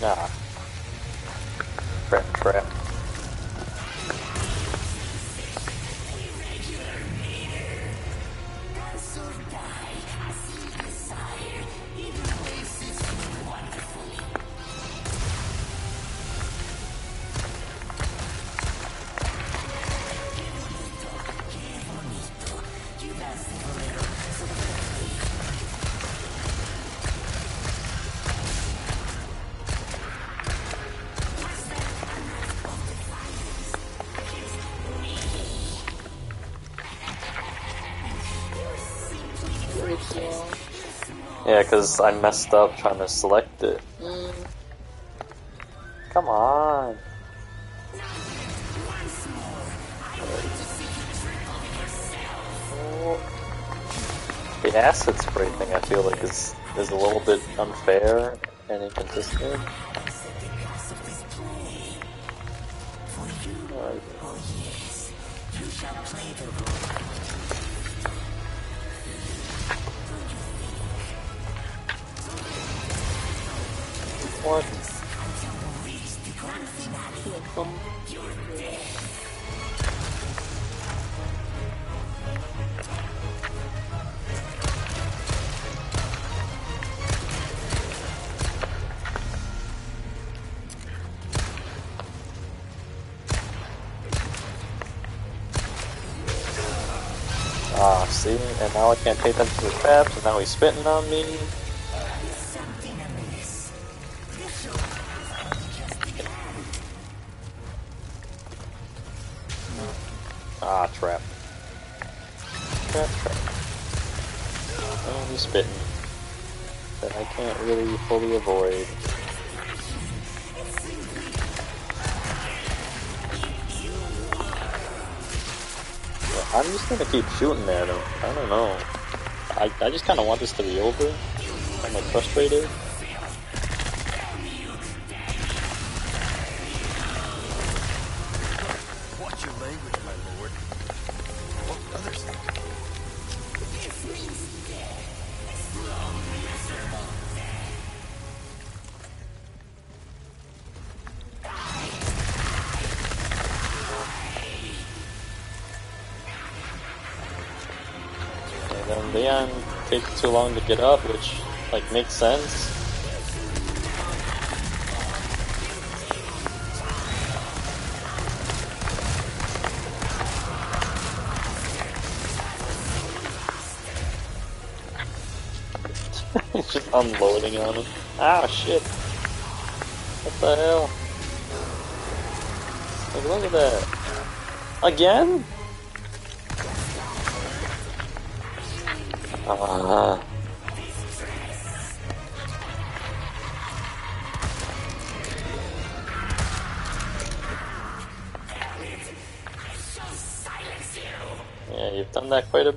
Nah. Trap, trap. It's because I messed up trying to select it. Mm. Come on. The acid spray thing I feel like is, is a little bit unfair and inconsistent. Now I can't take attention to the traps, and now he's spitting on me. Shooting at him. I don't know. I, I just kind of want this to be over. I'm like frustrated. Too long to get up, which like makes sense. He's just unloading on him. Ah shit. What the hell? Like look at that. Again?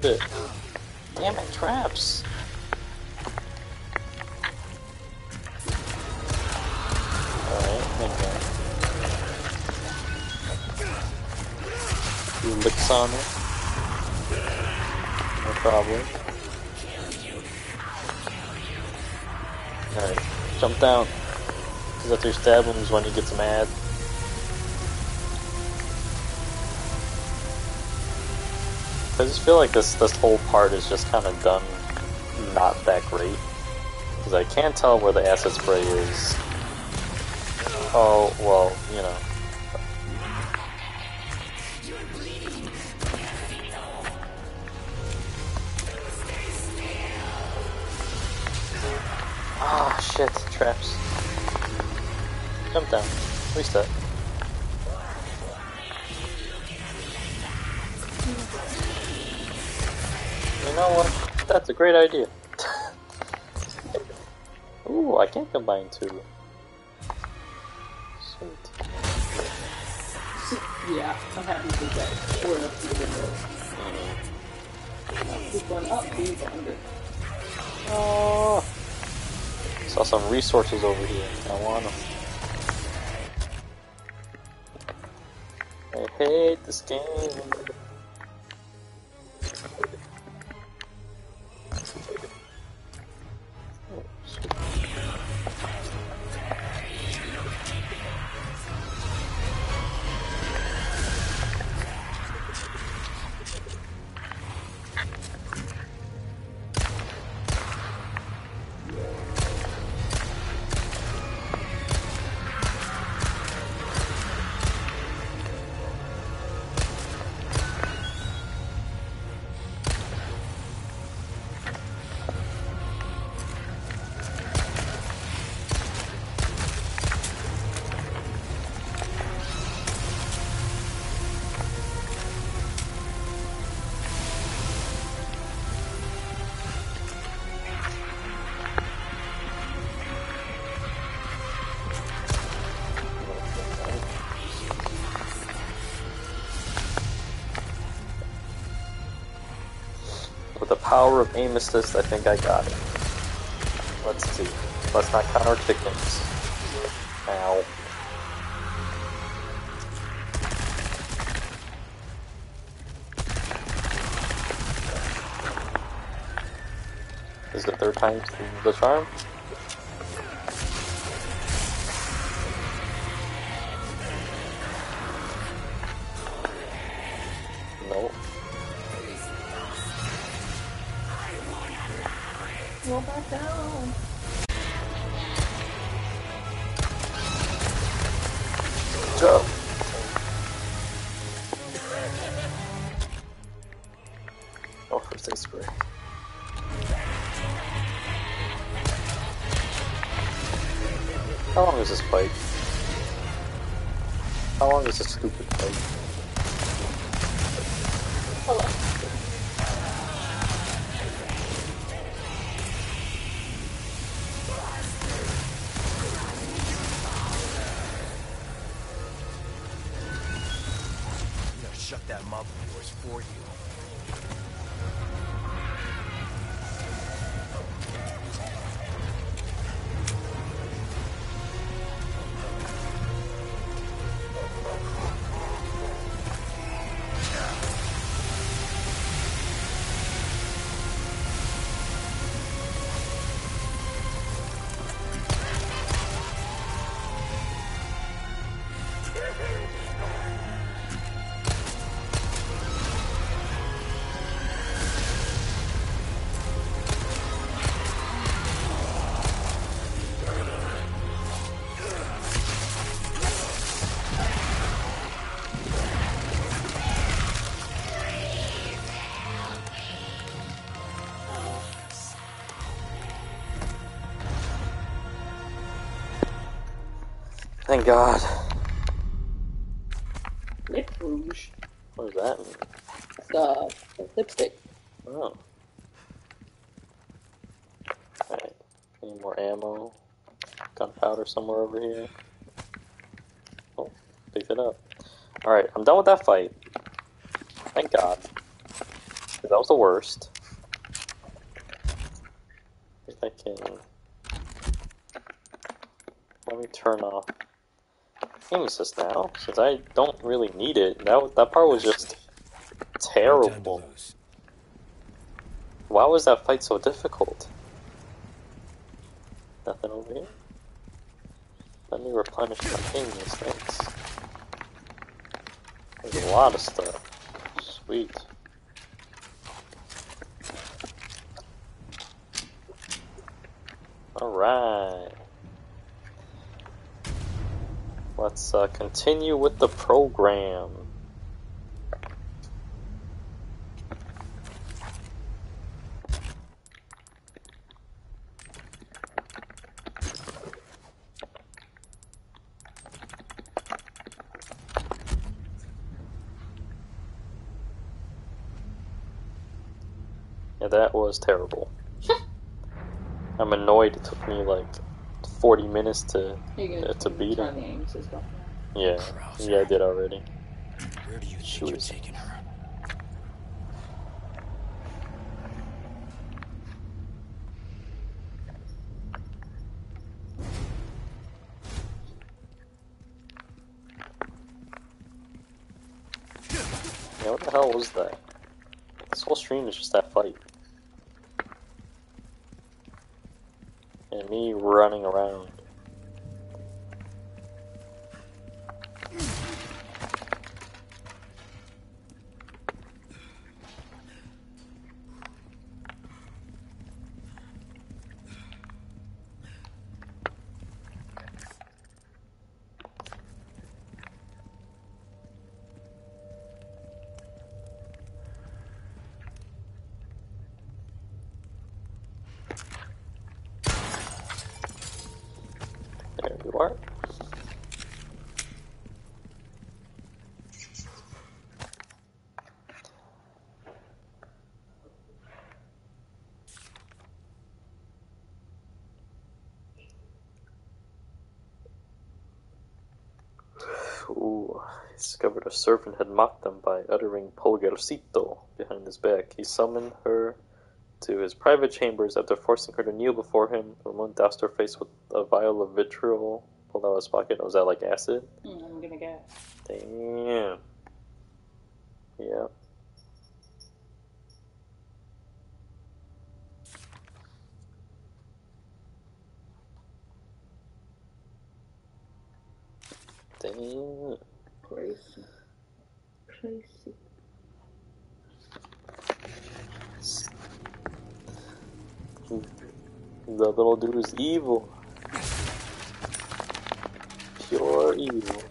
A bit. Damn it, traps! Alright, licks on it. No problem. Alright, jump down. Because after you stab him when he gets mad. I just feel like this this whole part is just kind of done not that great. Because I can't tell where the acid spray is. Oh, well, you know. Great idea. Ooh, I can't combine two. Sweet. yeah, I'm happy with that. Four enough to get there. Who's going up? Who's under? Oh, saw some resources over here. I want them. I hate this game. Power of aim assist, I think I got it. Let's see. Let's not count our chickens. Ow. Is the third time the charm? Thank God. Lip rouge. What does that mean? The, oh, the lipstick. Oh. Alright. Any more ammo? Gunpowder somewhere over here? Oh, picked it up. Alright, I'm done with that fight. Thank God. That was the worst. If I can. Let me turn off assist now, since I don't really need it. That that part was just terrible. Why was that fight so difficult? Nothing over here? Let me replenish my things, thanks. There's a lot of stuff. Sweet. Alright. Let's uh, continue with the program. Yeah, that was terrible. I'm annoyed it took me like 40 minutes to. You're gonna uh, beat turn him. the aim assist off. Yeah, yeah, I did already. Where do you think She you're was- taking her? Yeah, what the hell was that? This whole stream is just that fight. Me running around. There you are. Ooh, he servant had mocked them by uttering Polgarcito behind his back. He summoned her to his private chambers after forcing her to kneel before him. Ramon doused her face with a vial of vitriol, pulled out of his pocket. Was that like acid? Mm, I'm gonna guess. Damn. Yeah. Damn. Crazy. Crazy. The little dude is evil. Pure evil.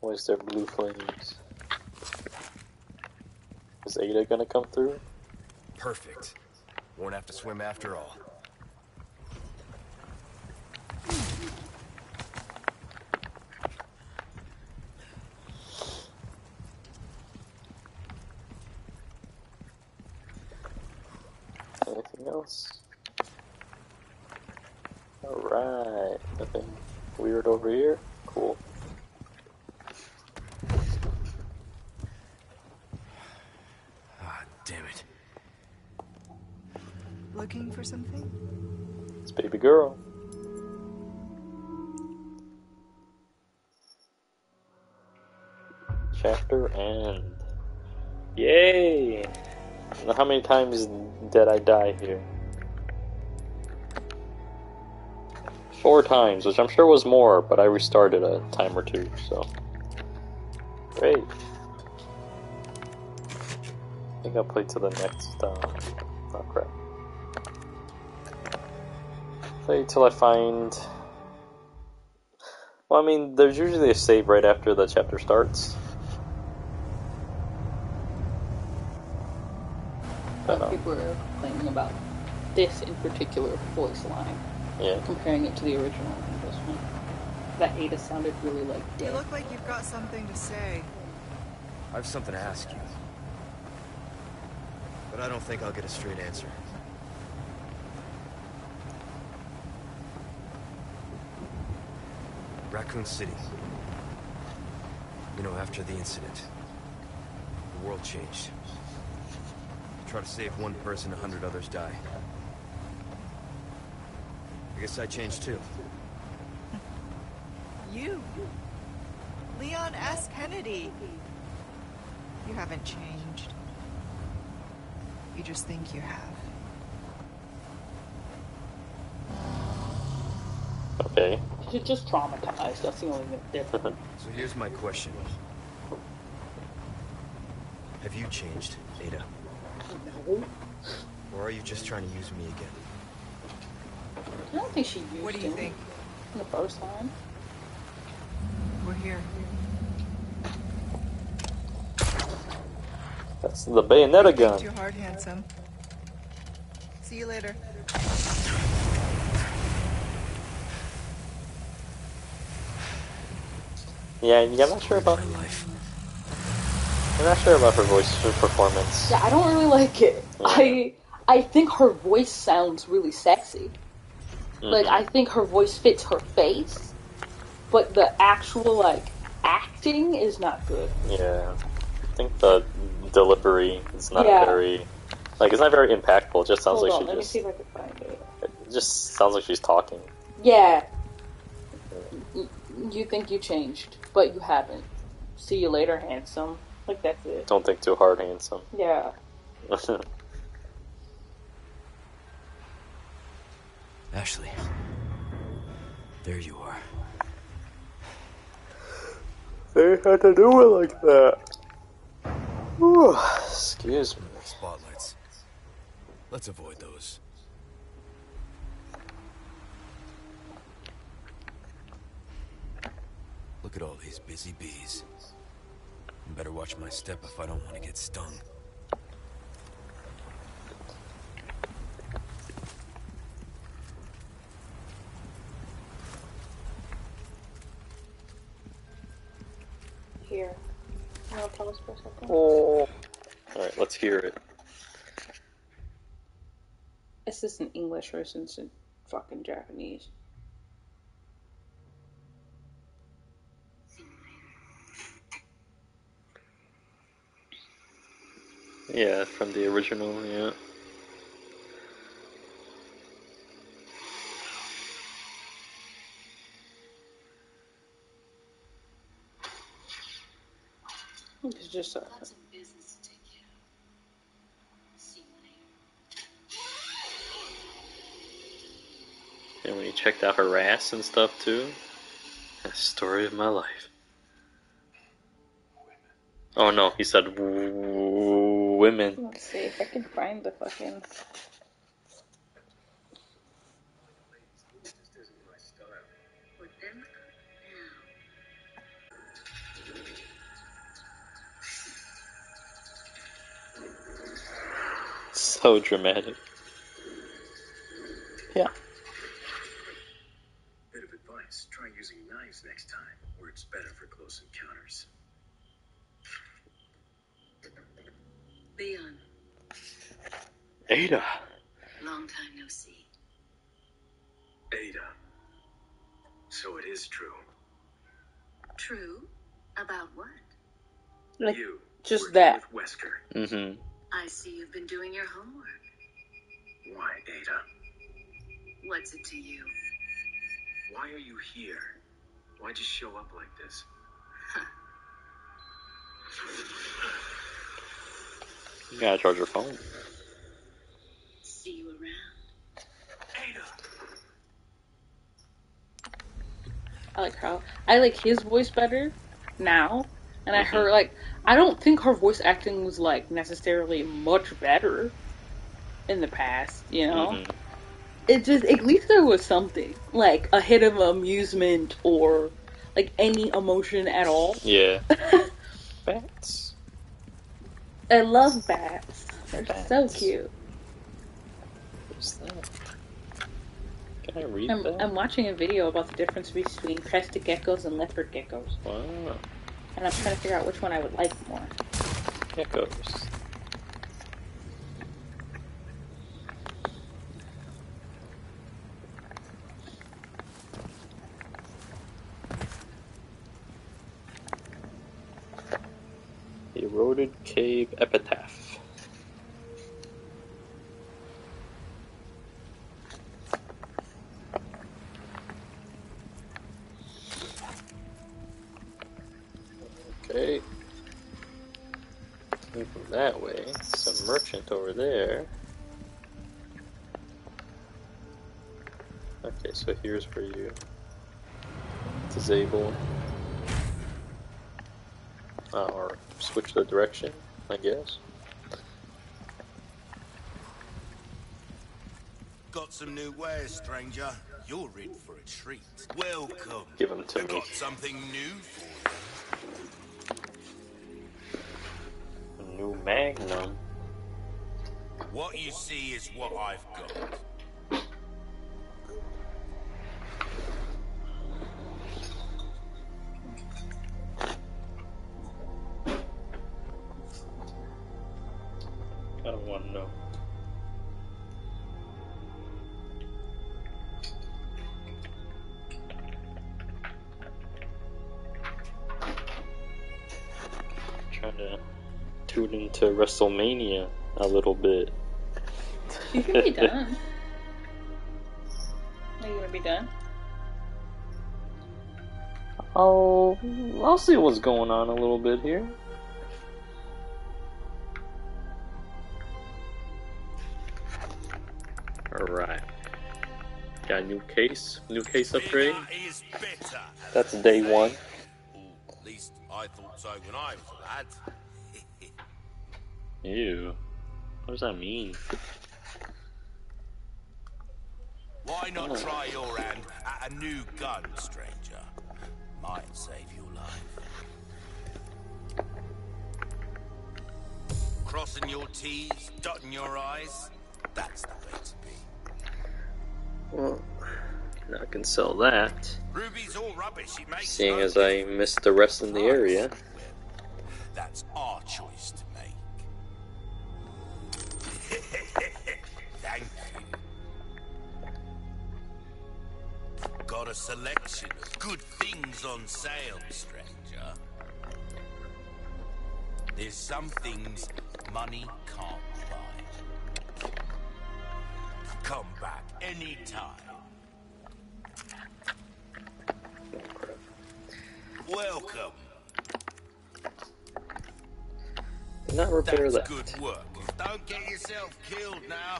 Where's their blue flames? Is Ada gonna come through? Perfect. Won't have to swim after all. Anything else? Alright, nothing weird over here. Cool. Ah, damn it. Looking for something? It's baby girl. Chapter end. Yay! Now, How many times did I die here? Four times, which I'm sure was more, but I restarted a time or two, so. Great. I think I'll play to the next, uh, Play till I find. Well, I mean, there's usually a save right after the chapter starts. But, lot of um, people are complaining about this in particular voice line, yeah. comparing it to the original and this one. That Ada sounded really like You look like you've got something to say. I have something to ask you. But I don't think I'll get a straight answer. Raccoon City. You know, after the incident, the world changed. Try to save one person, a hundred others die. I guess I changed too. You. Leon S. Kennedy. You haven't changed. You just think you have. Okay. She's just traumatized. That's the only difference. So here's my question. Have you changed, Ada? no. Or are you just trying to use me again? I don't think she used What do you him think? in the first time. We're here. That's the bayonetta gun. Too hard, handsome. See you later. Yeah, yeah, I'm not sure about. My life. I'm not sure about her voice performance. Yeah, I don't really like it. I I think her voice sounds really sexy. Like Mhm. I think her voice fits her face, but the actual like acting is not good. Yeah, I think the delivery is not Yeah. very. Like, it's not very impactful. It just sounds Hold like on, let she me just. see if I can find it. It just sounds like she's talking. Yeah. Y- You think you changed, but you haven't. See you later, handsome. Like that's it. Don't think too hard, handsome. Yeah. Ashley. There you are. they had to do it like that. Whew, excuse me. Spotlights. Let's avoid those. Look at all these busy bees. Better watch my step if I don't want to get stung. Here. You wanna for a second? Oh. Alright, let's hear it. Is this in English or is this in fucking Japanese? Yeah, from the original, yeah. It's just a, Lots of business to take care of. See you later. And when he checked out her ass and stuff too. That's the story of my life. Oh no, he said w- women. let's see if I can find the fucking. Put them up now. So dramatic. Yeah. Bit of advice try using knives next time, where it's better for close encounters. Leon, Ada. long time no see. Ada. So it is true. True? About what? Like, you just that. with Wesker. Mm-hmm. I see you've been doing your homework. Why, Ada? What's it to you? Why are you here? Why'd you show up like this? You gotta charge your phone. See you around. Ada! I like how I like his voice better now, and I Mhm. heard like I don't think her voice acting was like necessarily much better in the past. You know, Mhm. it just at least there was something like a hit of amusement or like any emotion at all. Yeah. Bats. I love bats. They're so cute. What's that? Can I read I'm, that? I'm watching a video about the difference between crested geckos and leopard geckos, Wow. and I'm trying to figure out which one I would like more. Geckos. Eroded Cave Epitaph. Okay. From that way. Some merchant over there. Okay, so here's where you disable uh, or switch the direction, I guess. Got some new wares, stranger. You're in for a treat. Welcome. Give 'em to I me. got something new for you. A new Magnum. What you see is what I've got. WrestleMania a little bit. You can be done. Are you gonna be done? Oh, I'll see what's going on a little bit here. Alright. Got a new case, new case upgrade. Bigger is better. as That's day one. At least I thought so when I was a lad. Ew. What does that mean? Why not Oh. try your hand at a new gun, stranger? Might save your life. Crossing your T's, dotting your I's, that's the way to be. Well, I can sell that, Ruby's all rubbish, seeing as I missed the rest in the area. That's our choice Got a selection of good things on sale, stranger. There's some things money can't buy. Come back anytime. Welcome. Not repair That's that. good work. Don't get yourself killed now.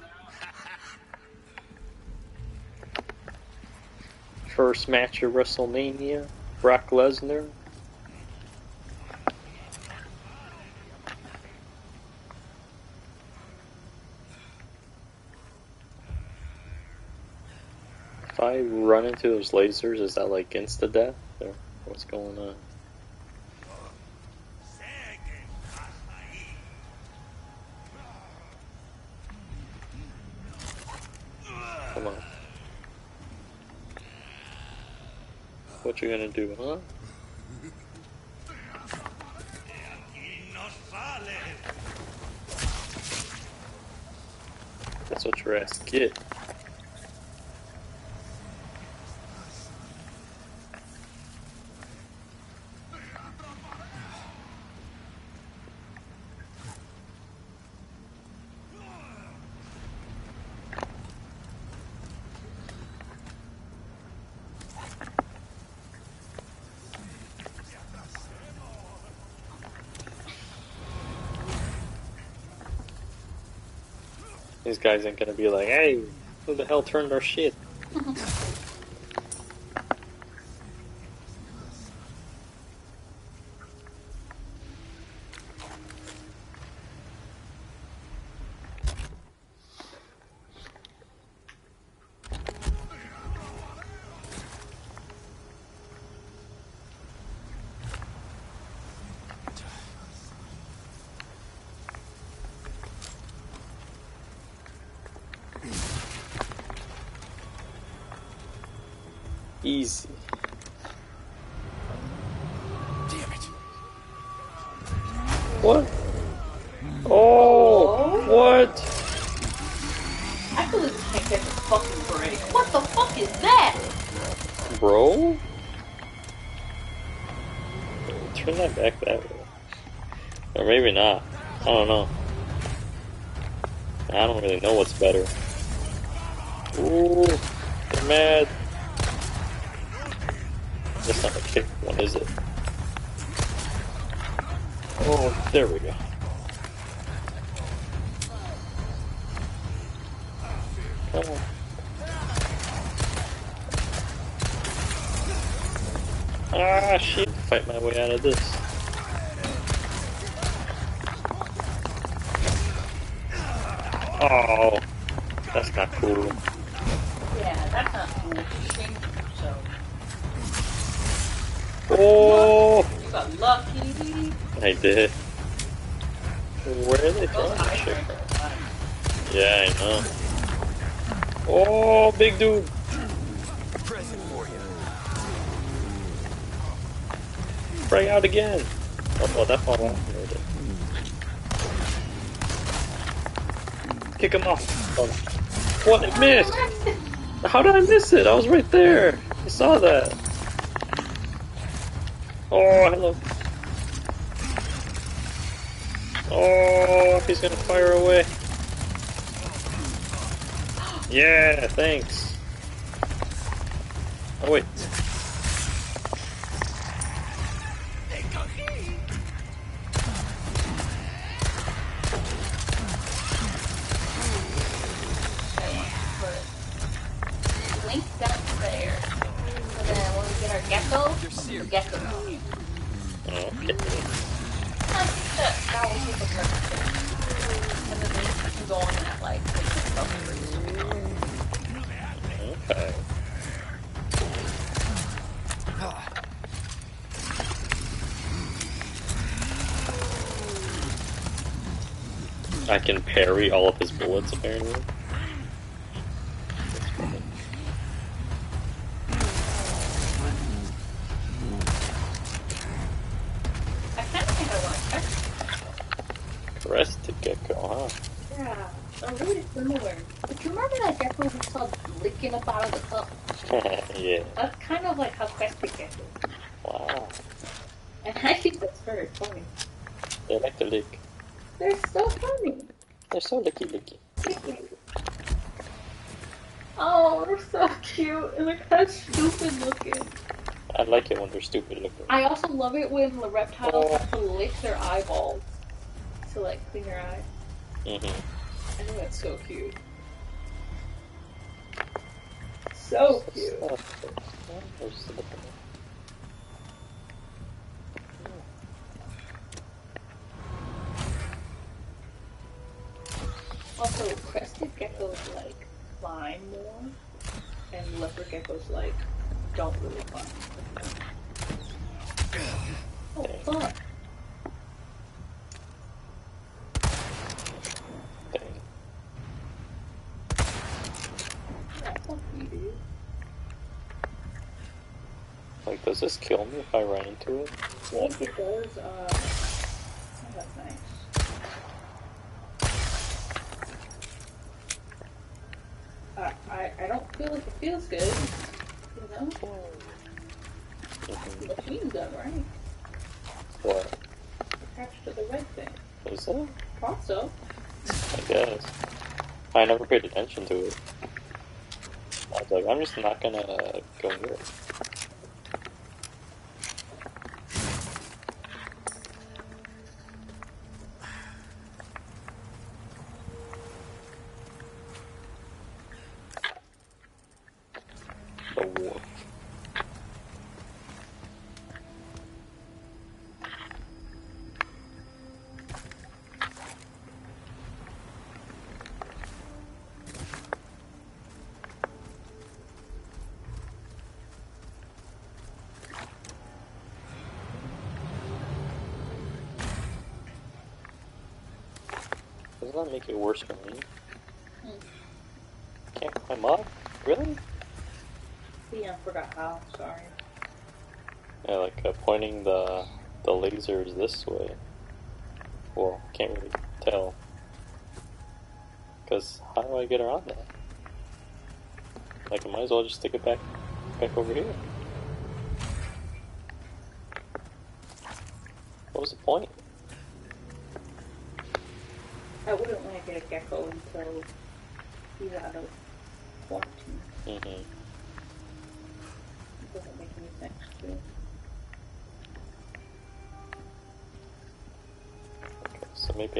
First match of WrestleMania, Brock Lesnar. If I run into those lasers, is that like insta death? Or what's going on? What you gonna do, huh? That's what your ass get. These guys ain't gonna be like, hey, who the hell turned our shit? Easy. Damn it. What? How did I miss it? I was right there. I saw that. Oh, hello. Oh, he's gonna fire away. Yeah, thanks. All of his bullets apparently. I kind of think I want to Crested gecko, huh? Yeah, they're really similar. But you remember that gecko we saw licking up out of the cup? yeah. That's kind of like how Crested gecko. Wow. And I think that's very funny. They like to lick. They're so funny. They're so licky licky. Oh, they're so cute and they're kind of stupid looking. I like it when they're stupid looking. I also love it when the reptiles Oh. have to lick their eyeballs to like clean their eye. hmm I think that's so cute. This kill me if I run into it? I it does. Uh, oh, that's nice. Uh, I I don't feel like it feels good. You know, Mhm. machine gun, right? What? Attached to the red thing. Is it? Thought so. I guess. I never paid attention to it. I was like, I'm just not gonna go near it. Make it worse for me? Can't climb up? Really? Yeah, I forgot how. Sorry. Yeah, like uh, pointing the the lasers this way. Well, can't really tell. Cause how do I get around that? Like, I might as well just stick it back back over here.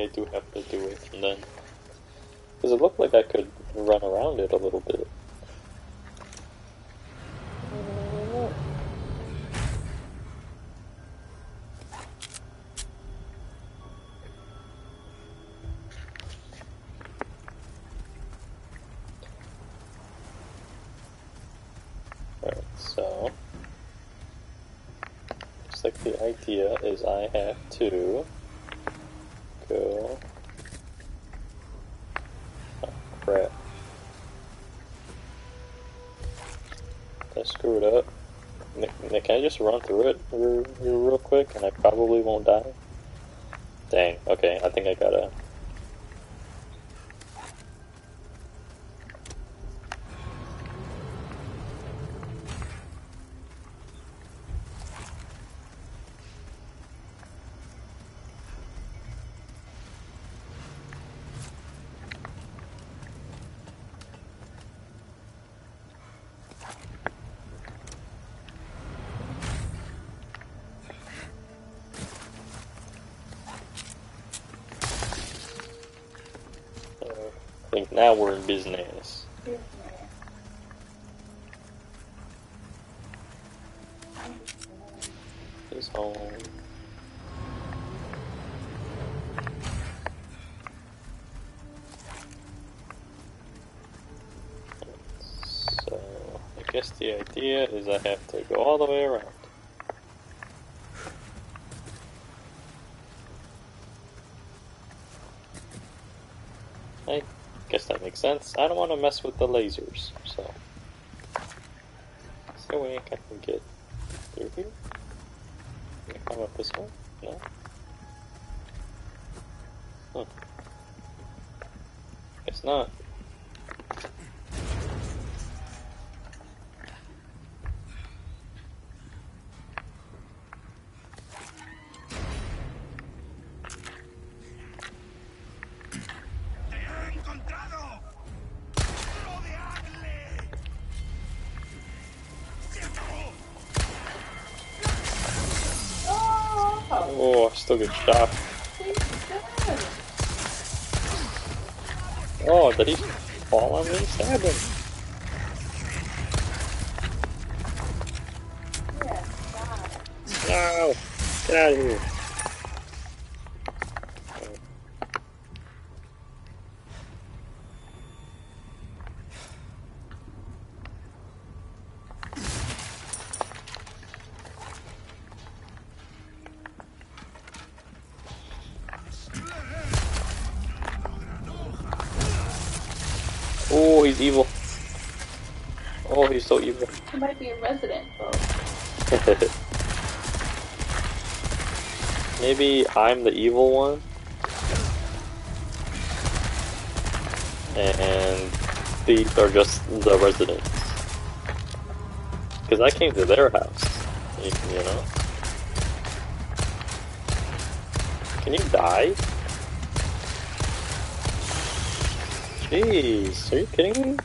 I do have to do it from then. Because it looked like I could run around it a little bit. So looks like the idea is I have to just run through it real, real quick and I probably won't die? Dang, okay, I think I gotta. Now we're in business. Is home. So, I guess the idea is I have to go all the way around. I guess that makes sense. I don't want to mess with the lasers, so. Is there a way I can get through here? Can I climb up this way? No? Huh. Guess not. I'm the evil one. And these are just the residents. Because I came to their house, you know? Can you die? Jeez, are you kidding me?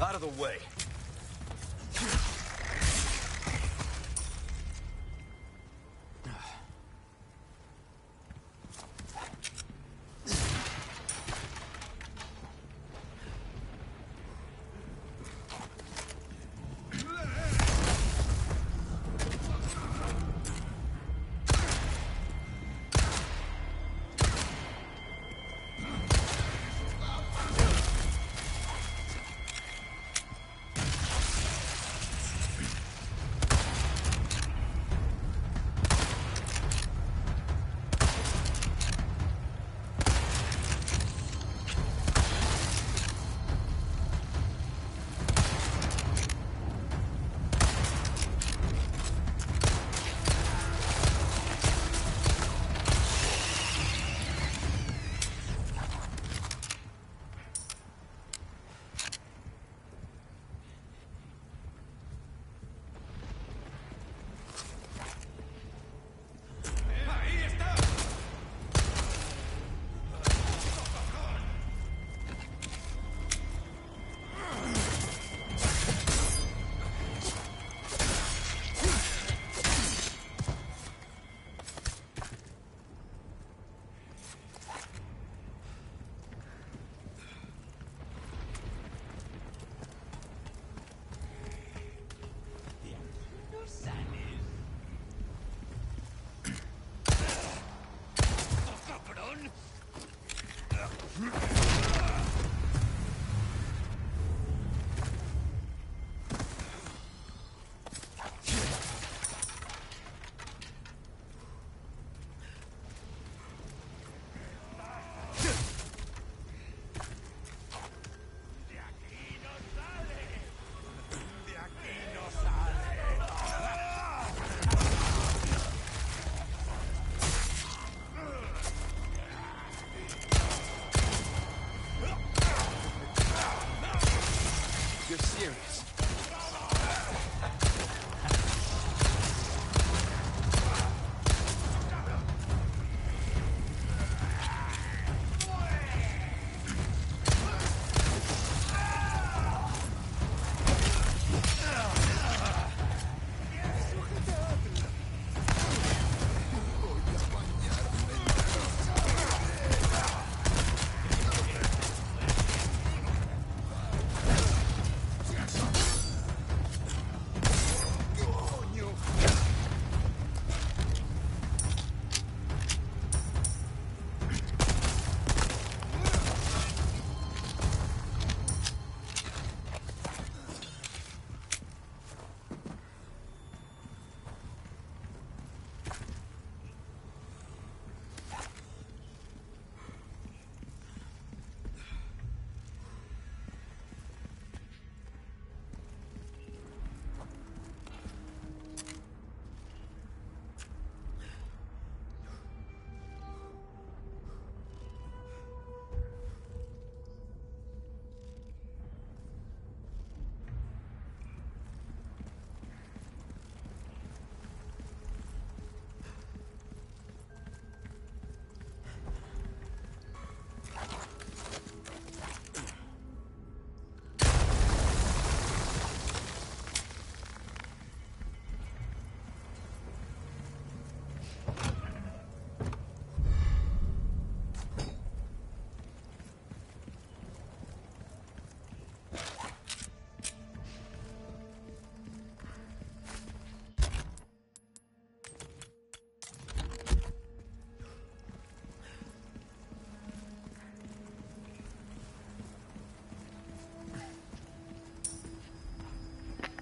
Out of the way.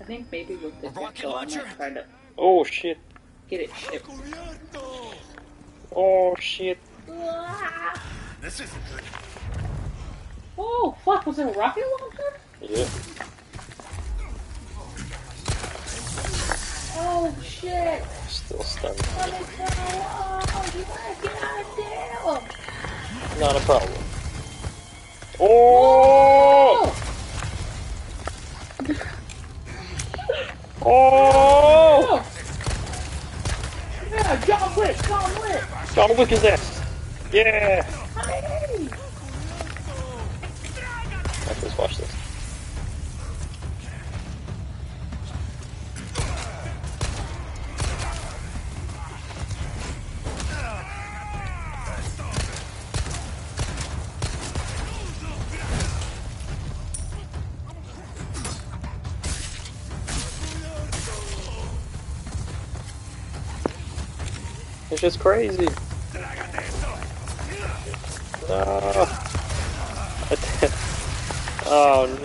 Think maybe with the Rocket Gecko, I launcher? might try to Oh shit. get it shipped. Oh shit. Ah, this isn't good. Oh, fuck, was it a rocket launcher? Yeah. Oh, shit. Still stunned. Let it go. Oh, you gotta get out of there. Not a problem. Oh! Oh! Oh! Yeah, John Wick, John Wick! John Wick his ass. Yeah. Let's just watch this. It's just crazy.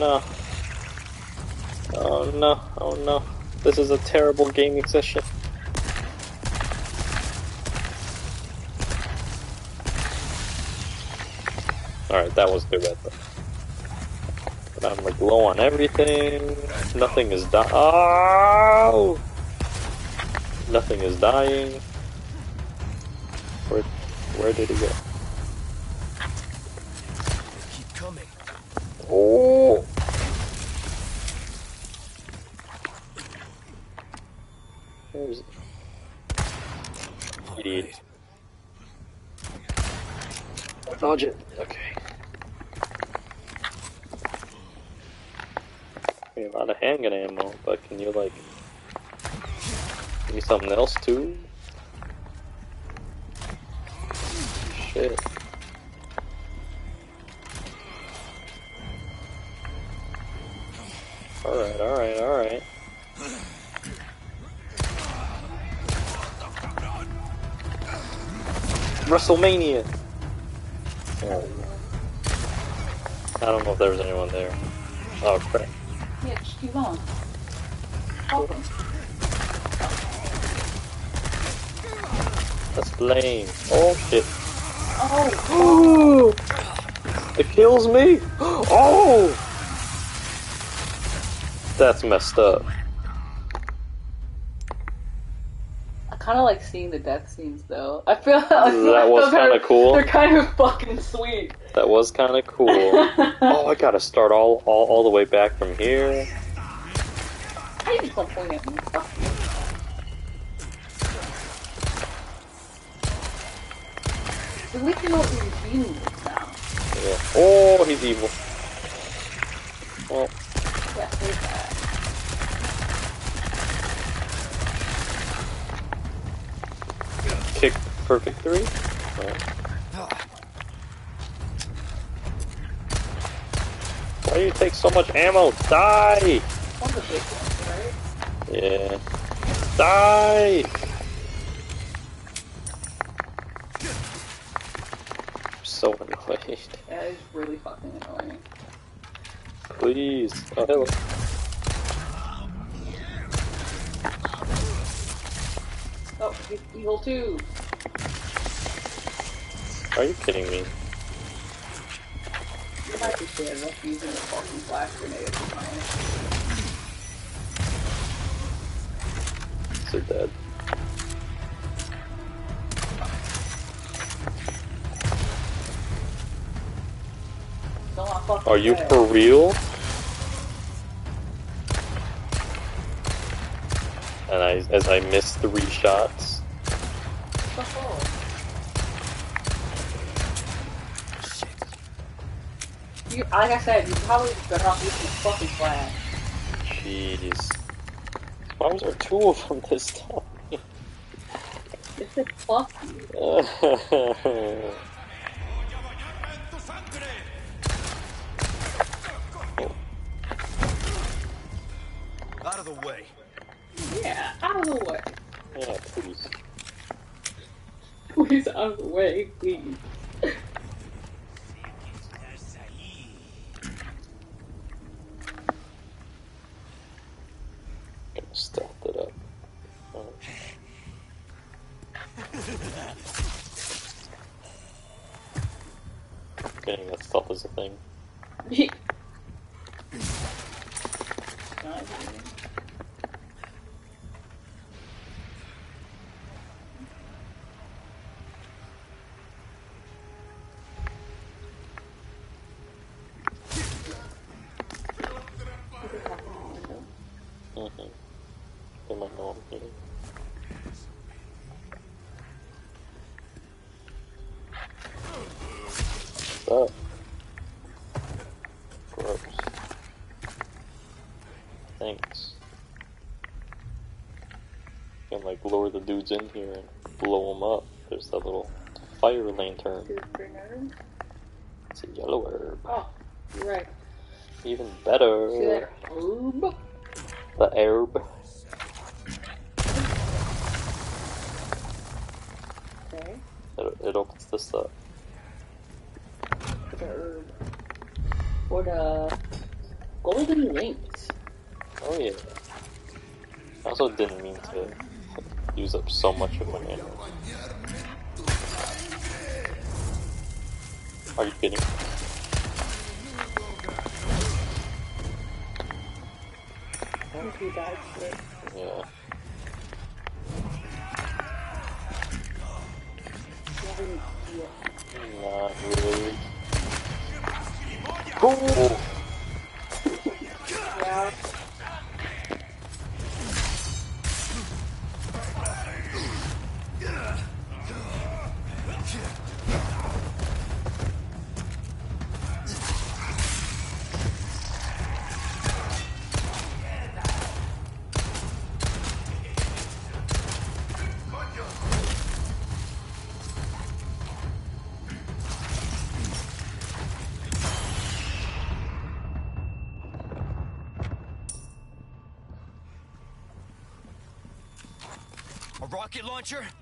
No. Oh no. Oh no. This is a terrible gaming session. Alright, that was at though. But I'm like low on everything. Nothing is di- Oh! Nothing is dying. Where, where did he go? WrestleMania! Oh. I don't know if there was anyone there. Oh crap. On. That's lame. Oh shit. Oh, It kills me! Oh! That's messed up. I kind of like seeing the death scenes though. I feel like That was kinda cool. They're kind of fucking sweet. That was kind of cool. oh, I gotta start all, all all the way back from here. I need some point at me. Fuck you. At least you know what you're dealing with now. Yeah. Oh, he's evil. Well, Yeah, save that. kick for victory. Alright. Why do you take so much ammo? Die! One of the big ones, right? Yeah. Die! I'm so annoyed. Yeah, it's really fucking annoying. Please. Oh, hello. Oh, he's evil too. Are you kidding me? You might be dead enough using a fucking grenade. They're dead. Are you for real? And I, as I miss three shots. What the fuck? You, like I said, you probably better off using a fucking flash. Jeez. Why was there two of them this time? It's a fuck you. Out of the way. Yeah, out of the way. yeah, please. Please, out of the way, please. Getting that stealth is a thing. Not Mm-hmm. They might know I'm here. What's up? Gross. Thanks. Can like lure the dudes in here and blow them up. There's that little fire lantern. It's a yellow herb. Oh, right. Even See better. that herb? The herb. Okay. It, it opens this up. The herb. Or the golden links. Oh yeah. I also didn't mean to use up so much of my ammo. Are you kidding? Thank you guys for it. Yeah. Not really. Rocket launcher?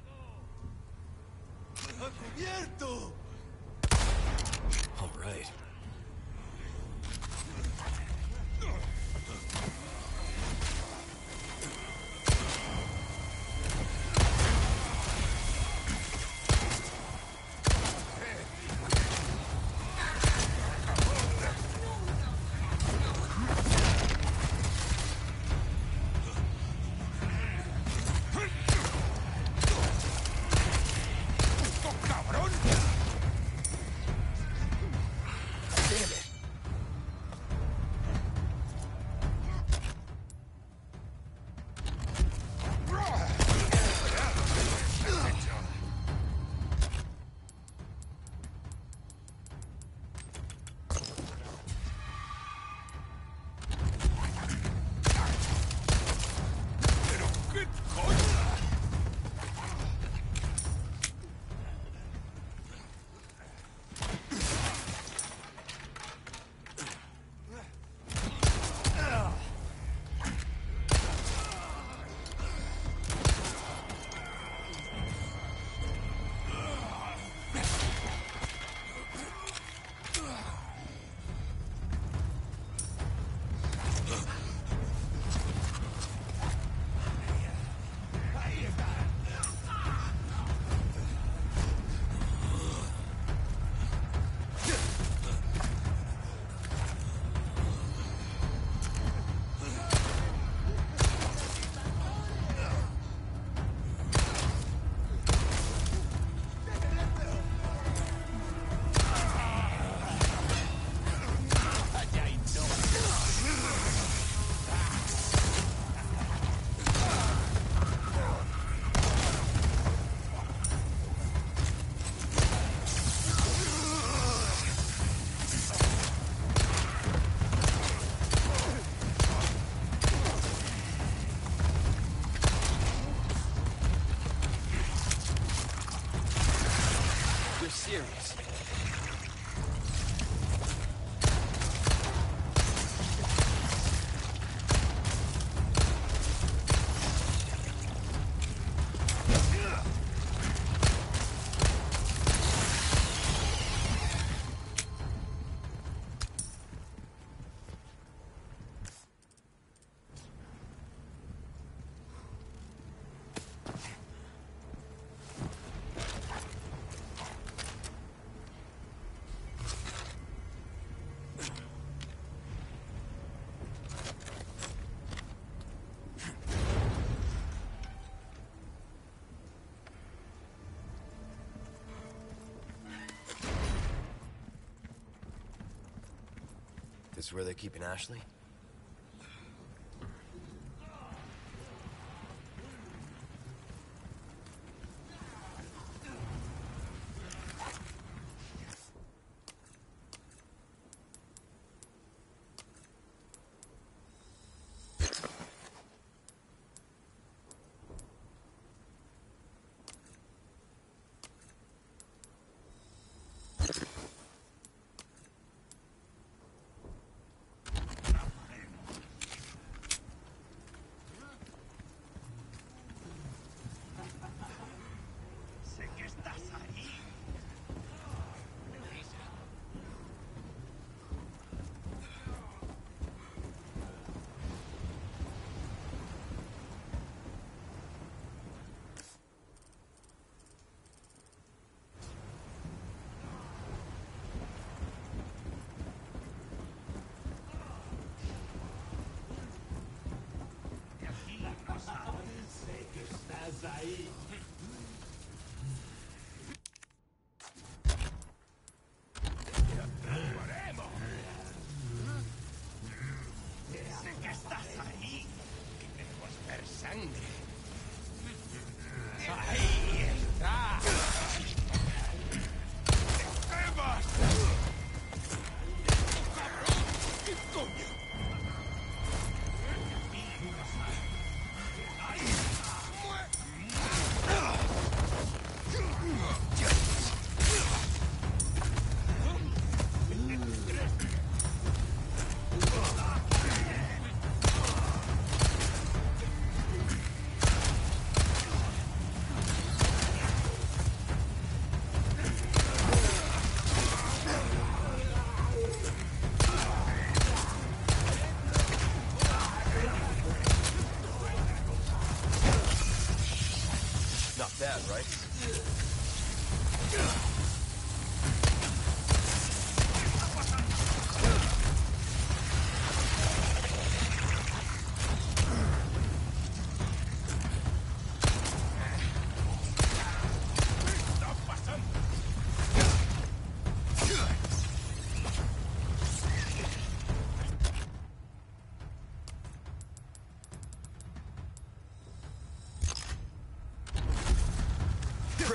This is where they're keeping Ashley?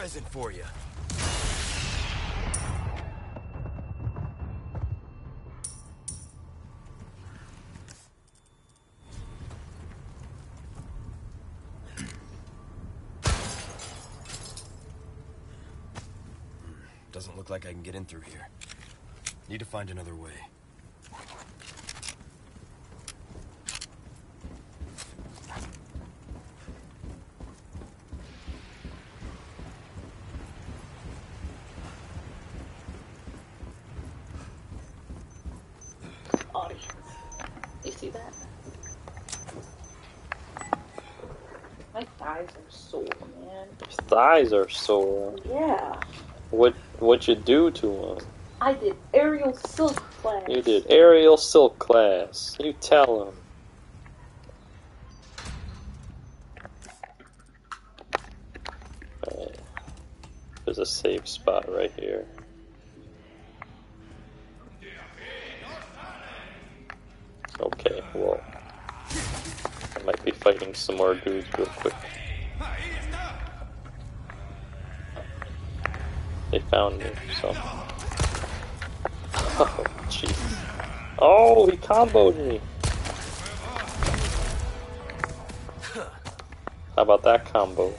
Present for you. Doesn't look like I can get in through here. Need to find another way. Audie. You see that? My thighs are sore, thighs are sore. Uh, yeah. What what you do to him? I did aerial silk class. You did aerial silk class. You tell him. Alright. Uh, there's a safe spot right here. Okay, well. I might be fighting some more dudes real quick. They found me, so. Oh, jeez. Oh, he comboed me. How about that combo?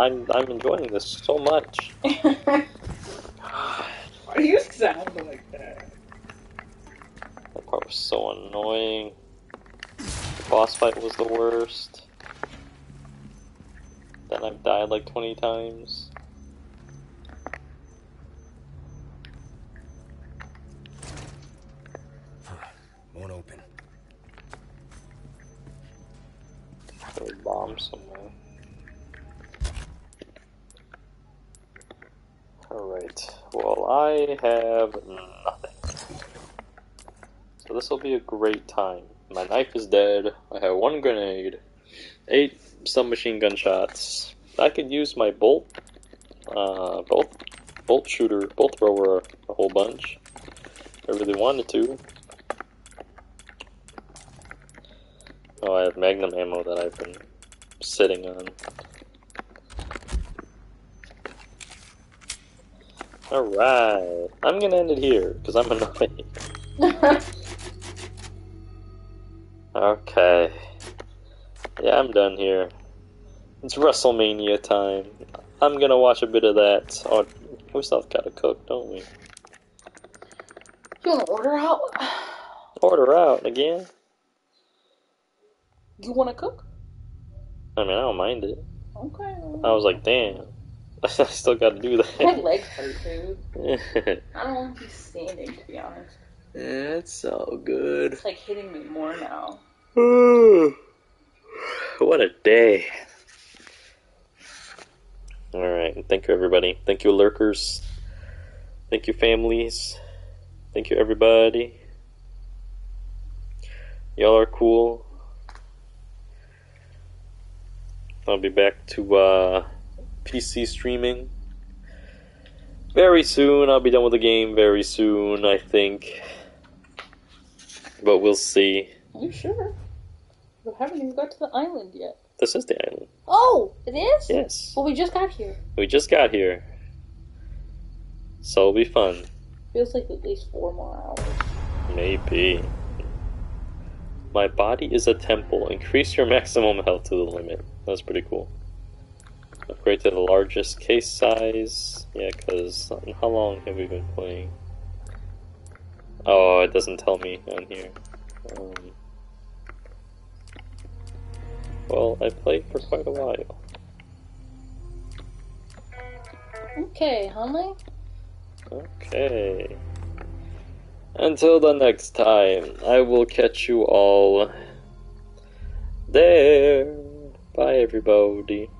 I'm I'm enjoying this so much. Why do you sound like that? That part was so annoying. The boss fight was the worst. Then I've died like 20 times. Great time. My knife is dead. I have one grenade, eight submachine gun shots. I could use my bolt, uh, bolt, bolt shooter, bolt thrower a whole bunch. I really wanted to. Oh, I have magnum ammo that I've been sitting on. Alright, I'm gonna end it here because I'm annoyed. Okay. Yeah, I'm done here. It's WrestleMania time. I'm gonna watch a bit of that. Oh, we still gotta cook, don't we? You wanna order out? Order out again? You wanna cook? I mean, I don't mind it. Okay. I was like, damn. I still gotta do that. My legs hurt, dude. I don't want to be standing, to be honest. It's so good. It's like hitting me more now. what a day. Alright, thank you everybody. Thank you lurkers. Thank you families. Thank you everybody. Y'all are cool. I'll be back to uh, PC streaming very soon. I'll be done with the game very soon, I think. But we'll see. Are you sure? We haven't even got to the island yet. This is the island. Oh, it is? Yes. Well, we just got here. We just got here. So it'll be fun. Feels like at least four more hours. Maybe. My body is a temple. Increase your maximum health to the limit. That's pretty cool. Upgrade to the largest case size. Yeah, because how long have we been playing? Oh, it doesn't tell me on here. Um, well, I played for quite a while. Okay, honey. Okay. Until the next time, I will catch you all there. Bye, everybody.